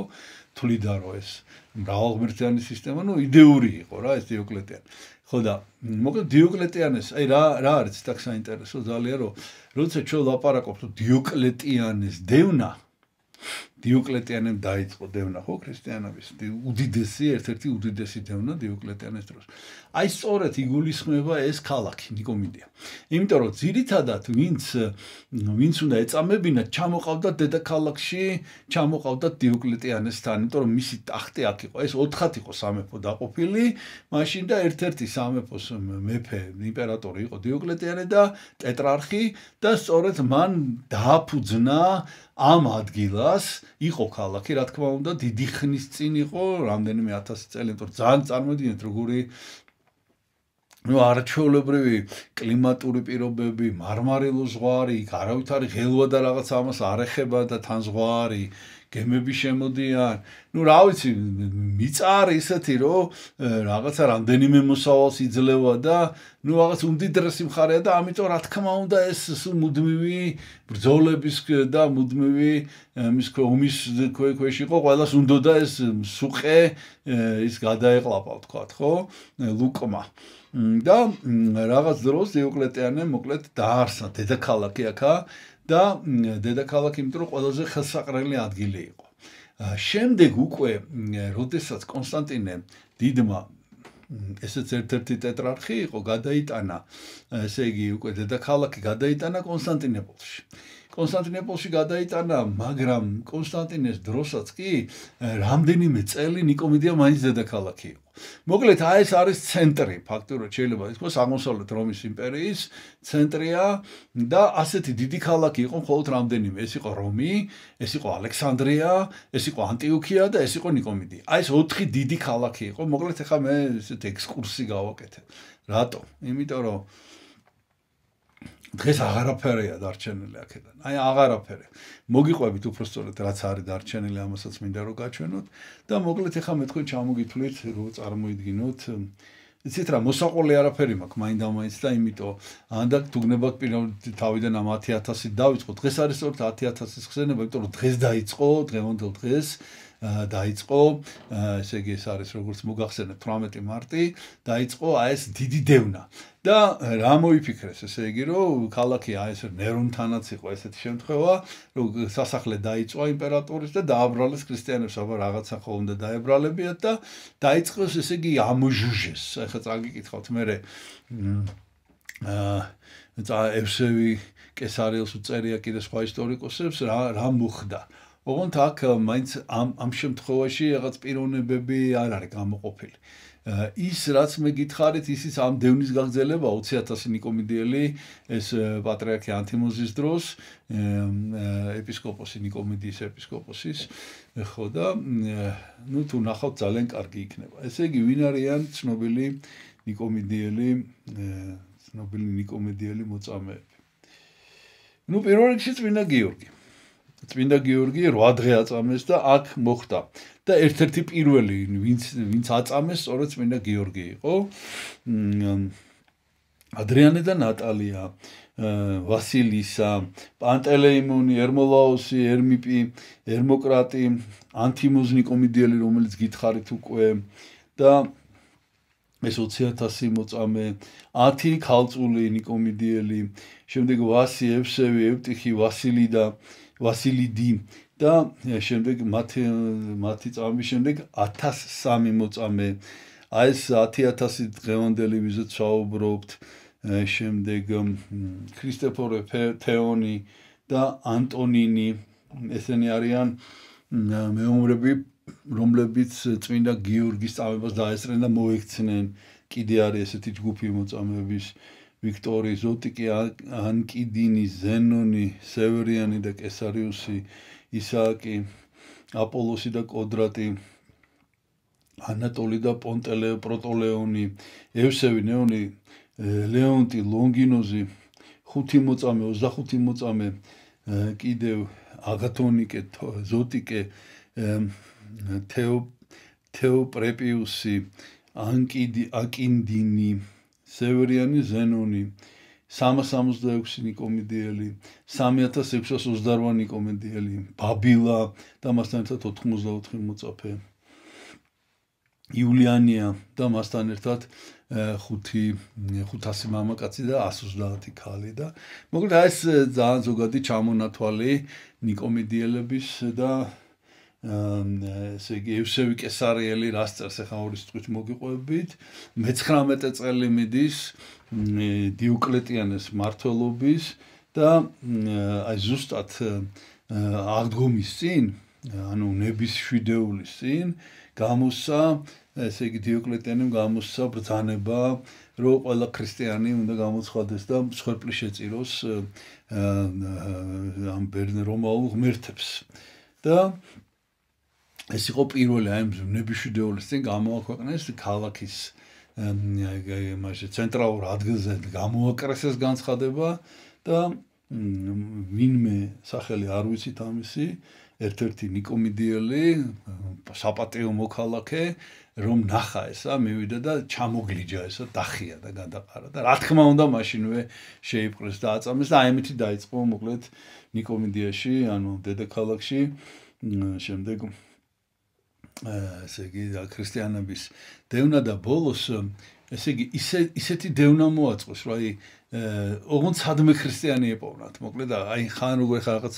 თვლიდა რომ ეს მრავალღმერთიანი სისტემა, ну, იდეური იყო რა ეს დიოკლეტიანი. ხო და მოკლედ დიოკლეტიანეს, აი რა რა არის так საინტერესო ძალიან რომ როცა ჩვენ ლაპარაკობთ დიოკლეტიანეს დევნა დიოკლეტიანემ დაიწყო დევნა ხო ქრისტიანობის უდიდესი ერთ-ერთი უდიდესი დევნა დიოკლეტიანეს დროს. აი სწორედ იგულისხმება ეს ქალაქი ნიკომიდია. იმიტომ რომ ძირითადად ვინც ვინც უნდა ეწამებინა ჩამოყავდა დედაქალაქში, ჩამოყავდა დიოკლეტიანესთან, იმიტომ რომ მისი ტახტი აქ იყო, ეს ოთხად იყო სამეფო დაყოფილი, მაშინ და ერთ-ერთი სამეფოს მეფე, იმპერატორი იყო დიოკლეტიანე და ტეტრარხი და სწორედ მან დააფუძნა ამ ადგილას იყო ქალაქი, რა თქმა უნდა, დიდი ხნის წინ იყო, რამდენიმე 1000 წელი, თორე ძალიან წარმოდიეთ როგორი ну არჩეულებრივი კლიმატური პირობები, მარმარილო ზღვარი, არავითარი ღელვა და რაღაც ამას არ ეხება და თან ზღვარი, გემები შემოდიან. ნუ რა ვიცი, მიწარი ისეთი, რომ რაღაცა რამდენიმე მოსავალს იძლევა და ნუ რაღაც უმდიდრესი მხარეა და ამიტომ რა თქმა უნდა ეს სულ მუდმივი ბრძოლების და მუდმივი მის ომის ქვეშ იყო, ყველას უნდოდა ეს სუყე ის გადაეყლაპა თქვა, ხო? ლუკმა. და რაღაც დროს დიოკლეტიანე მოკლედ დაარსა დედაქალაქი აქა და დედაქალაქი იმიტომ რომ ყველაზე ხელსაყრელი ადგილი იყო. შემდეგ უკვე როდესაც კონსტანტინე დიდმა ესეც ერთ-ერთი ტეტრარხი იყო, გადაიტანა, ესე იგი უკვე დედაქალაქი გადაიტანა კონსტანტინოპოლში. კონსტანტინოპოლში გადაიტანა, მაგრამ კონსტანტინეს დროსაც კი რამდენიმე წელი ნიკომედია მაინც დედაქალაქი იყო. მოკლედ, აი ეს არის ცენტრი, ფაქტურად შეიძლება ითქვას აღმოსავლეთ რომის იმპერიის ცენტრია და ასეთი დიდი ქალაქი იყო მხოლოდ რამდენიმე. ეს იყო რომი, ეს იყო ალექსანდრია, ეს იყო ანტიოქია და ეს იყო ნიკომედია. აი ეს ოთხი დიდი ქალაქი იყო. მოკლედ, ახლა მე ესეთ ექსკურსი გავაკეთე. რატო? იმიტომ რომ დღეს აღარაფერია დარჩენილი აქედან. აი აღარაფერი. მოგიყვებით უფრო სწორედ რაც არის დარჩენილი, ამასაც მინდა რომ გაჩვენოთ და მოკლედ ახლა მე თქვენ ჩამოგითვლით, რომ წარმოიდგინოთ იცით რა, მოსაყოლე არაფერი მაქვს მაინდამაინც და იმიტომ ან და გგნებათ პირამიდ თავიდან ამ 10000-ით დავიწყო. დღეს არის სწორედ 10000-ის ხსენება, იმიტომ რომ დღეს დაიწყო, დღევანდელ დღეს დაიწყო, ესე იგი ეს არის როგორც მოგახსენებ 18 მარტი, დაიწყო აი ეს დიდი დევნა. და რა მოიფიქრეს, ესე იგი რომ ქალაქი აი ეს ნერონთანაც იყო ესეთი შემთხვევა, რომ სასახლე დაიწვა იმპერატორის და დააბრალეს ქრისტიანებს, აბა რაღაცა ხო უნდა დაებრალებიათ და დაიწყოს ესე იგი ამოჟუჟეს. ახლა წაგიკითხავთ მე აა და ევსევი კესარიელს უწერია კიდე სხვა ისტორიკოსებს რა რა მოხდა. ოღონდ აქ მაინც ამ ამ შემთხვევაში რაღაც პიროვნებები არ არის გამოყოფილი. ის რაც მე გითხარით, ისიც ამ დევნის გაგზელება 20000 ნიკომედიელი ეს პატრიარქი ანთიმოზის დროს ეპისკოპოსი ნიკომედიის ეპისკოპოსის ხო და ნუ თუ ნახავთ ძალიან კარგი იქნება. ესე იგი, ვინ არიან ცნობილი ნიკომედიელი ცნობილი ნიკომედიელი მოწამეები? ნუ პირველ რიგში წმინდა გიორგი. წმინდა გიორგი 8 დღე აწამეს და აქ მოხდა. და ერთ-ერთი პირველი ვინც ვინც აწამეს სწორედ წმინდა გიორგი იყო. ადრიანე და ნატალია, ვასილისა, პანტელეიმონი, ერმოლაოსი, ერმიპი, ერმოკრატი, ანთიმოზნი კომედიელი, რომელიც გითხარით უკვე და ეს 20000 მოწამე, 10 ქალწული ნიკომედიელი, შემდეგ ვასი, ევსევი, ევტიხი, ვასილი და ვასილიდი და შემდეგ მათი მათი წამების შემდეგ 1003 მოწამე. აი ეს 10000 დღევანდელი ვიზით საუბრობთ. შემდეგ ქრისტეფორე თეონი და ანტონინი. ესენი არიან მეომრები რომლებიც წმინდა გიორგის წამებას დაესწრნენ და მოექცნენ. კიდე არის ესეთი ჯგუფი მოწამეების ვიქტორი ზოტიკი ანკიდინი ზენონი სევერიანი და კესარიუსი ისააკი აპოლოსი და კოდრატი ანატოლი და პონტელე პროტოლეონი ევსევი ნეონი ლეონტი ლონგინოზი ხუთი მოწამე 25 მოწამე კიდევ აგათონიკე ზოტიკე თეო თეოპრეპიუსი ანკიდი აკინდინი სევერიანი ზენონი 366 ნიკომედიელი 3628 ნიკომედიელი ბაბილა და მასთან ერთად 84 მოწაფე. იულიანია და მასთან ერთად 5 500 მამაკაცი და 130 ქალი და მოკლედ ეს ძალიან ზოგადი ჩამონათვალი ნიკომედიელების და ესე იგი ევსევი კესარიელი რას წერს ახლა ორი სიტყვით მოგიყვებით. 19 წელი მიდის დიოკლეტიანეს მართლობის და აი ზუსტად აღდგომის წინ ანუ ნების შვიდეულის წინ გამოსა ესე იგი დიოკლეტიანემ გამოსა ბრძანება რომ ყველა ქრისტიანი უნდა გამოცხადდეს და მსხვერპლი შეწიროს ამ ბერნ რომაულ ღმერთებს. და ეს იყო პირველი აი ნებიშვიდეულის წინ გამოაქვეყნეს ქალაქის მასე ცენტრალურ ადგილზე გამოაკრეს ეს განცხადება და ვინმე სახელი არ ვიცით ამისი ერთ-ერთი ნიკომიდიელი საპატიო მოქალაქე რომ ნახა ესა მივიდა და ჩამოგლიჯა ესა დახია და გადაყარა და რა თქმა უნდა მაშინვე შეიპყრეს და აწამეს და აი ამით დაიწყო მოკლედ ნიკომიდიაში ანუ დედაქალაქში შემდეგ ესე იგი ქრისტიანების დევნა და ბოლოს ესე იგი ისე ისეთი დევნა მოაწყოს რა აი ოღონდ სადმე ქრისტიანი ეპოვნათ. მოკლედ აი ხან როგორ ხა რაღაც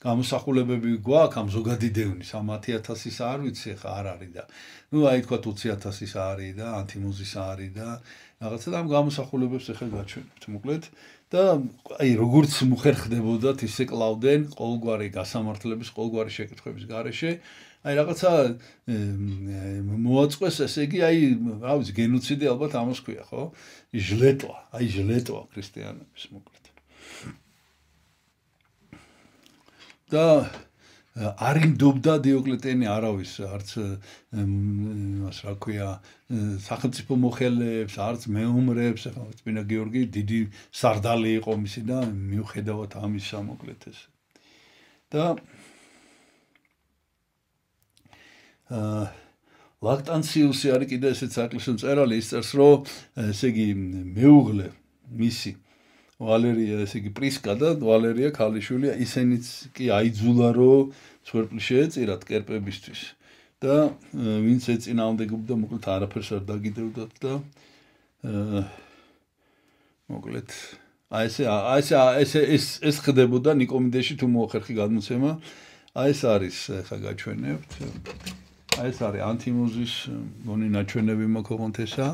გამოსახულებები გვაქვს ამ ზოგადი დევნის. ამ 10000-ის არ ვიცი ხა არ არის და ნუ აი თქვა 20000-ის არის და ანთიმუზის არის და რაღაცა და ამ გამოსახულებებს ახლა გაჩვენებთ მოკლედ. და აი როგორც მოხერხდებოდათ ისე კლავდენ ყოველგვარი გასამართლების ყოველგვარი შეკითხების გარეშე აი რაღაცა მოაწყვეს ესე იგი აი რა ვიცი გენოციდი ალბათ ამას ქვია ხო? ჟლეტვა აი ჟლეტვა ქრისტიანების მოკლედ. და არინდობდა დიოკლეტენი არავის არც იმას რა ქვია სახელმწიფო მოხელეებს არც მეომრებს ახლა წმინდა გიორგი დიდი სარდალი იყო მისი და მიუხედავად ამისა მოკლედ ეს და ლაქტანციუსი არის კიდე ესეც საკლისო წერალი ის წერს რომ ესე იგი მეუღლე მისი ვალერია ესე იგი პრისკა და ვალერია ქალიშვილია ისენიც კი აიძულა რომ სვერპლი შეეწირათ კერპებისთვის. და ვინც ეწინააღმდეგებდა მოკლედ არაფერს არ დაგიდევდათ და მოკლედ აი ესე აი ესე ეს ეს ხდებოდა ნიკომიდეში თუ მოახერხი გადმოცემა. აი ეს არის ხა გაჩვენებთ ეს არის ანტიმუზის მონი ნაჩვენები მოქონთესა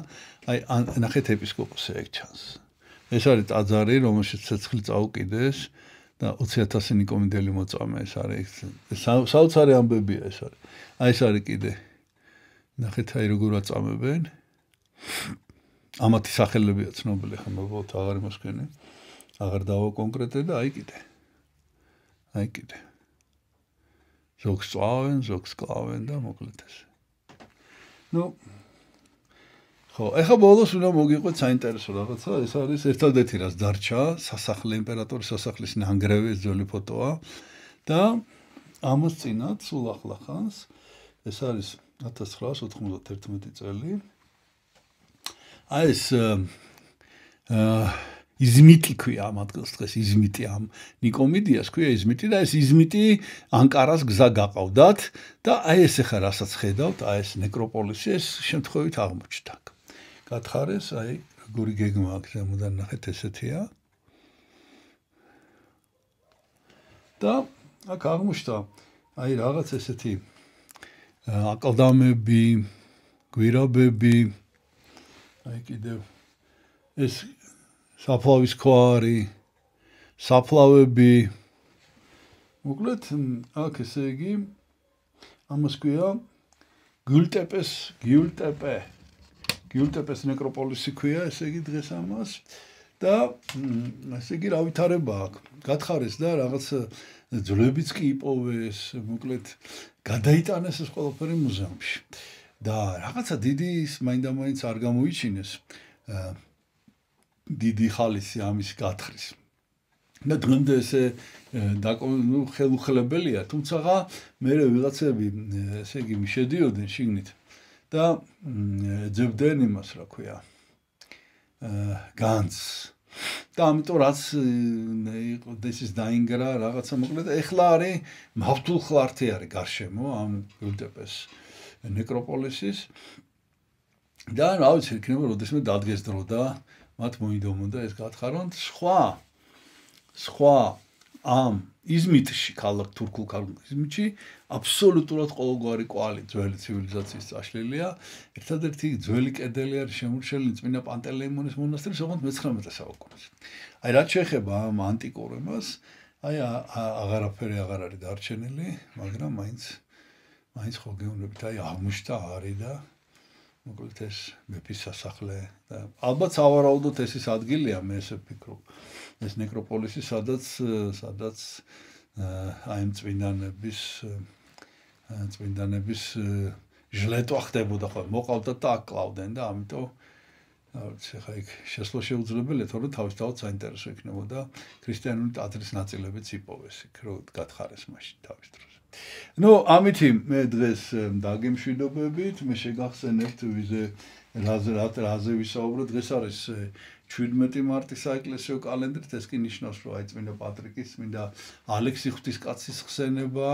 აი ნახეთ ეპისკოპოსი ეგ ჩანს. ეს არის ტაძარი რომელშიც ცეცხლი წაუკიდეს და 20000 ნიკომიდელი მოწამე ეს არის საოცარი ამბებია ეს არის. აი ეს არის კიდე. ნახეთ აი როგორ აწამებენ. ამათი სახელებია ცნობილი ხომ მოყოთ აღარ მოსკენი. აღარ დავა კონკრეტე და აი კიდე. აი კიდე ზოგს წავენ, ზოგს კლავენ და მოკლედ ეს. ნუ ხო, ეხა ბოლოს უნდა მოგიყვეთ საინტერესო რაღაცა, ეს არის ერთადერთი რაც დარჩა, სასახლე იმპერატორის სასახლის ნანგრევი ძველი ფოტოა და ამას წინათ სულ ახლა ხანს ეს არის 1991 წელი. აი ეს აა იზმიტი ქვია ამ ადგილს დღეს იზმიტი ამ ნიკომიდიას ქვია იზმიტი და ეს იზმიტი ანკარას გზა გაყავდათ და აი ეს ახლა რასაც ხედავთ აი ეს ნეკროპოლისი ეს შემთხვევით აღმოჩნდა. გათხარეს აი როგორი გეგმა აქვს ზემოდან ნახეთ ესეთია. და აქ აღმოჩნდა აი რაღაც ესეთი აკლდამები გვირაბები აი კიდევ ეს საფლავის ქვარი, საფლავები. მოკლედ, აქ ესე იგი ამას ქვია გულტეპეს, გულტეპე. გულტეპეს ნეკროპოლისი ქვია, ესე იგი დღეს ამას და ესე იგი რა ვითარება აქ. გათხარეს და რაღაც ძვლებიც კი იპოვეს, მოკლედ გადაიტანეს ეს ყველაფერი მუზეუმში. და რაღაცა დიდი ის მაინდა-მაინც არ გამოიჩინეს. აა დიდი ხალისი ამის გათხრის. და დღემდე ესე ნუ ხელუხლებელია, თუმცა მე ვიღაცები ესე იგი მიშედიოდნენ შიგნით და ძებდნენ იმას, რა ქვია. აა განს და ამიტომ რაც იყო this is dying რა რაღაცა მოკლედ ეხლა არის მავთულ ხლართი არის გარშემო ამ გულტეპეს ნეკროპოლისის და რა ვიცი იქნება როდესმე დადგეს დრო და მათ მოიდომოდა ეს გათხარონ სხვა სხვა ამ იზმიტში, ქალაქ თურქულ ქალაქ იზმიტში აბსოლუტურად ყოველგვარი კვალი ძველი ცივილიზაციის წაშლილია. ერთადერთი ძველი კედელი არის შემორჩენილი წმინდა პანტელეიმონის მონასტრის ოღონდ მე-19 საუკუნეში. აი რაც შეეხება ამ ანტიკურ ემას, აი აღარაფერი აღარ არის დარჩენილი, მაგრამ მაინც მაინც ხო გეუბნებით, აი აღმოჩნდა არის და მოკლედ ეს მეფის სასახლე და ალბათ ავარაუდოთ ეს ის ადგილია მე ესე ვფიქრობ. ეს ნეკროპოლისი სადაც სადაც აი ამ წმინდანების წმინდანების ჟლეტვა ხდებოდა ხო მოყავდა და აკლავდნენ და ამიტომ აი ხა იქ შესვლა შეუძლებელია თორე თავისთავად საინტერესო იქნებოდა ქრისტიანული ტაძრის ნაწილებიც იპოვეს იქ რო გათხარეს მაშინ თავის დროს ну ამითი მე დღეს დაგემშვიდობებით. მე შეგახსენებთ ვიზე რაზე რაზე ვისაუბრო დღეს არის 17 მარტის საეკლესიო კალენდრით ეს კი ნიშნავს რომ აი წმინდა პატრიკის წმინდა ალექსი ღვთისკაცის ხსენება.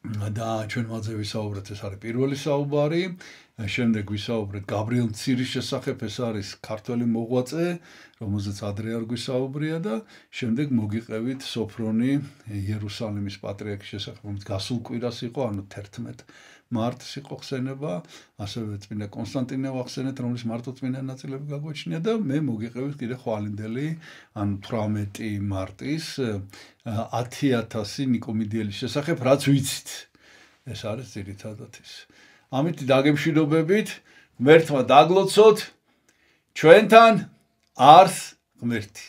და ჩვენ მაძე ვისაუბრეთ ეს არის პირველი საუბარი შემდეგ ვისაუბრეთ გაბრიელ ცირის შესახებ ეს არის ქართველი მოღვაწე რომელზეც ადრე არ გვისაუბრია და შემდეგ მოგიყევით სოფრონი იერუსალიმის პატრიარქის შესახებ რომელიც გასულ კვირას იყო ანუ 11 მარტს იყო ხსენება, ასევე წმინდა კონსტანტინე ვახსენეთ, რომელიც მარტო წმინდა ნაწილები გაგვაჩნია და მე მოგიყევით კიდე ხვალინდელი, ანუ 18 მარტის 10000 ნიკომიდიელის შესახებ, რაც ვიცით. ეს არის ძირითადად ის. ამით დაგემშვიდობებით, ღმერთმა დაგლოცოთ ჩვენთან არს ღმერთი.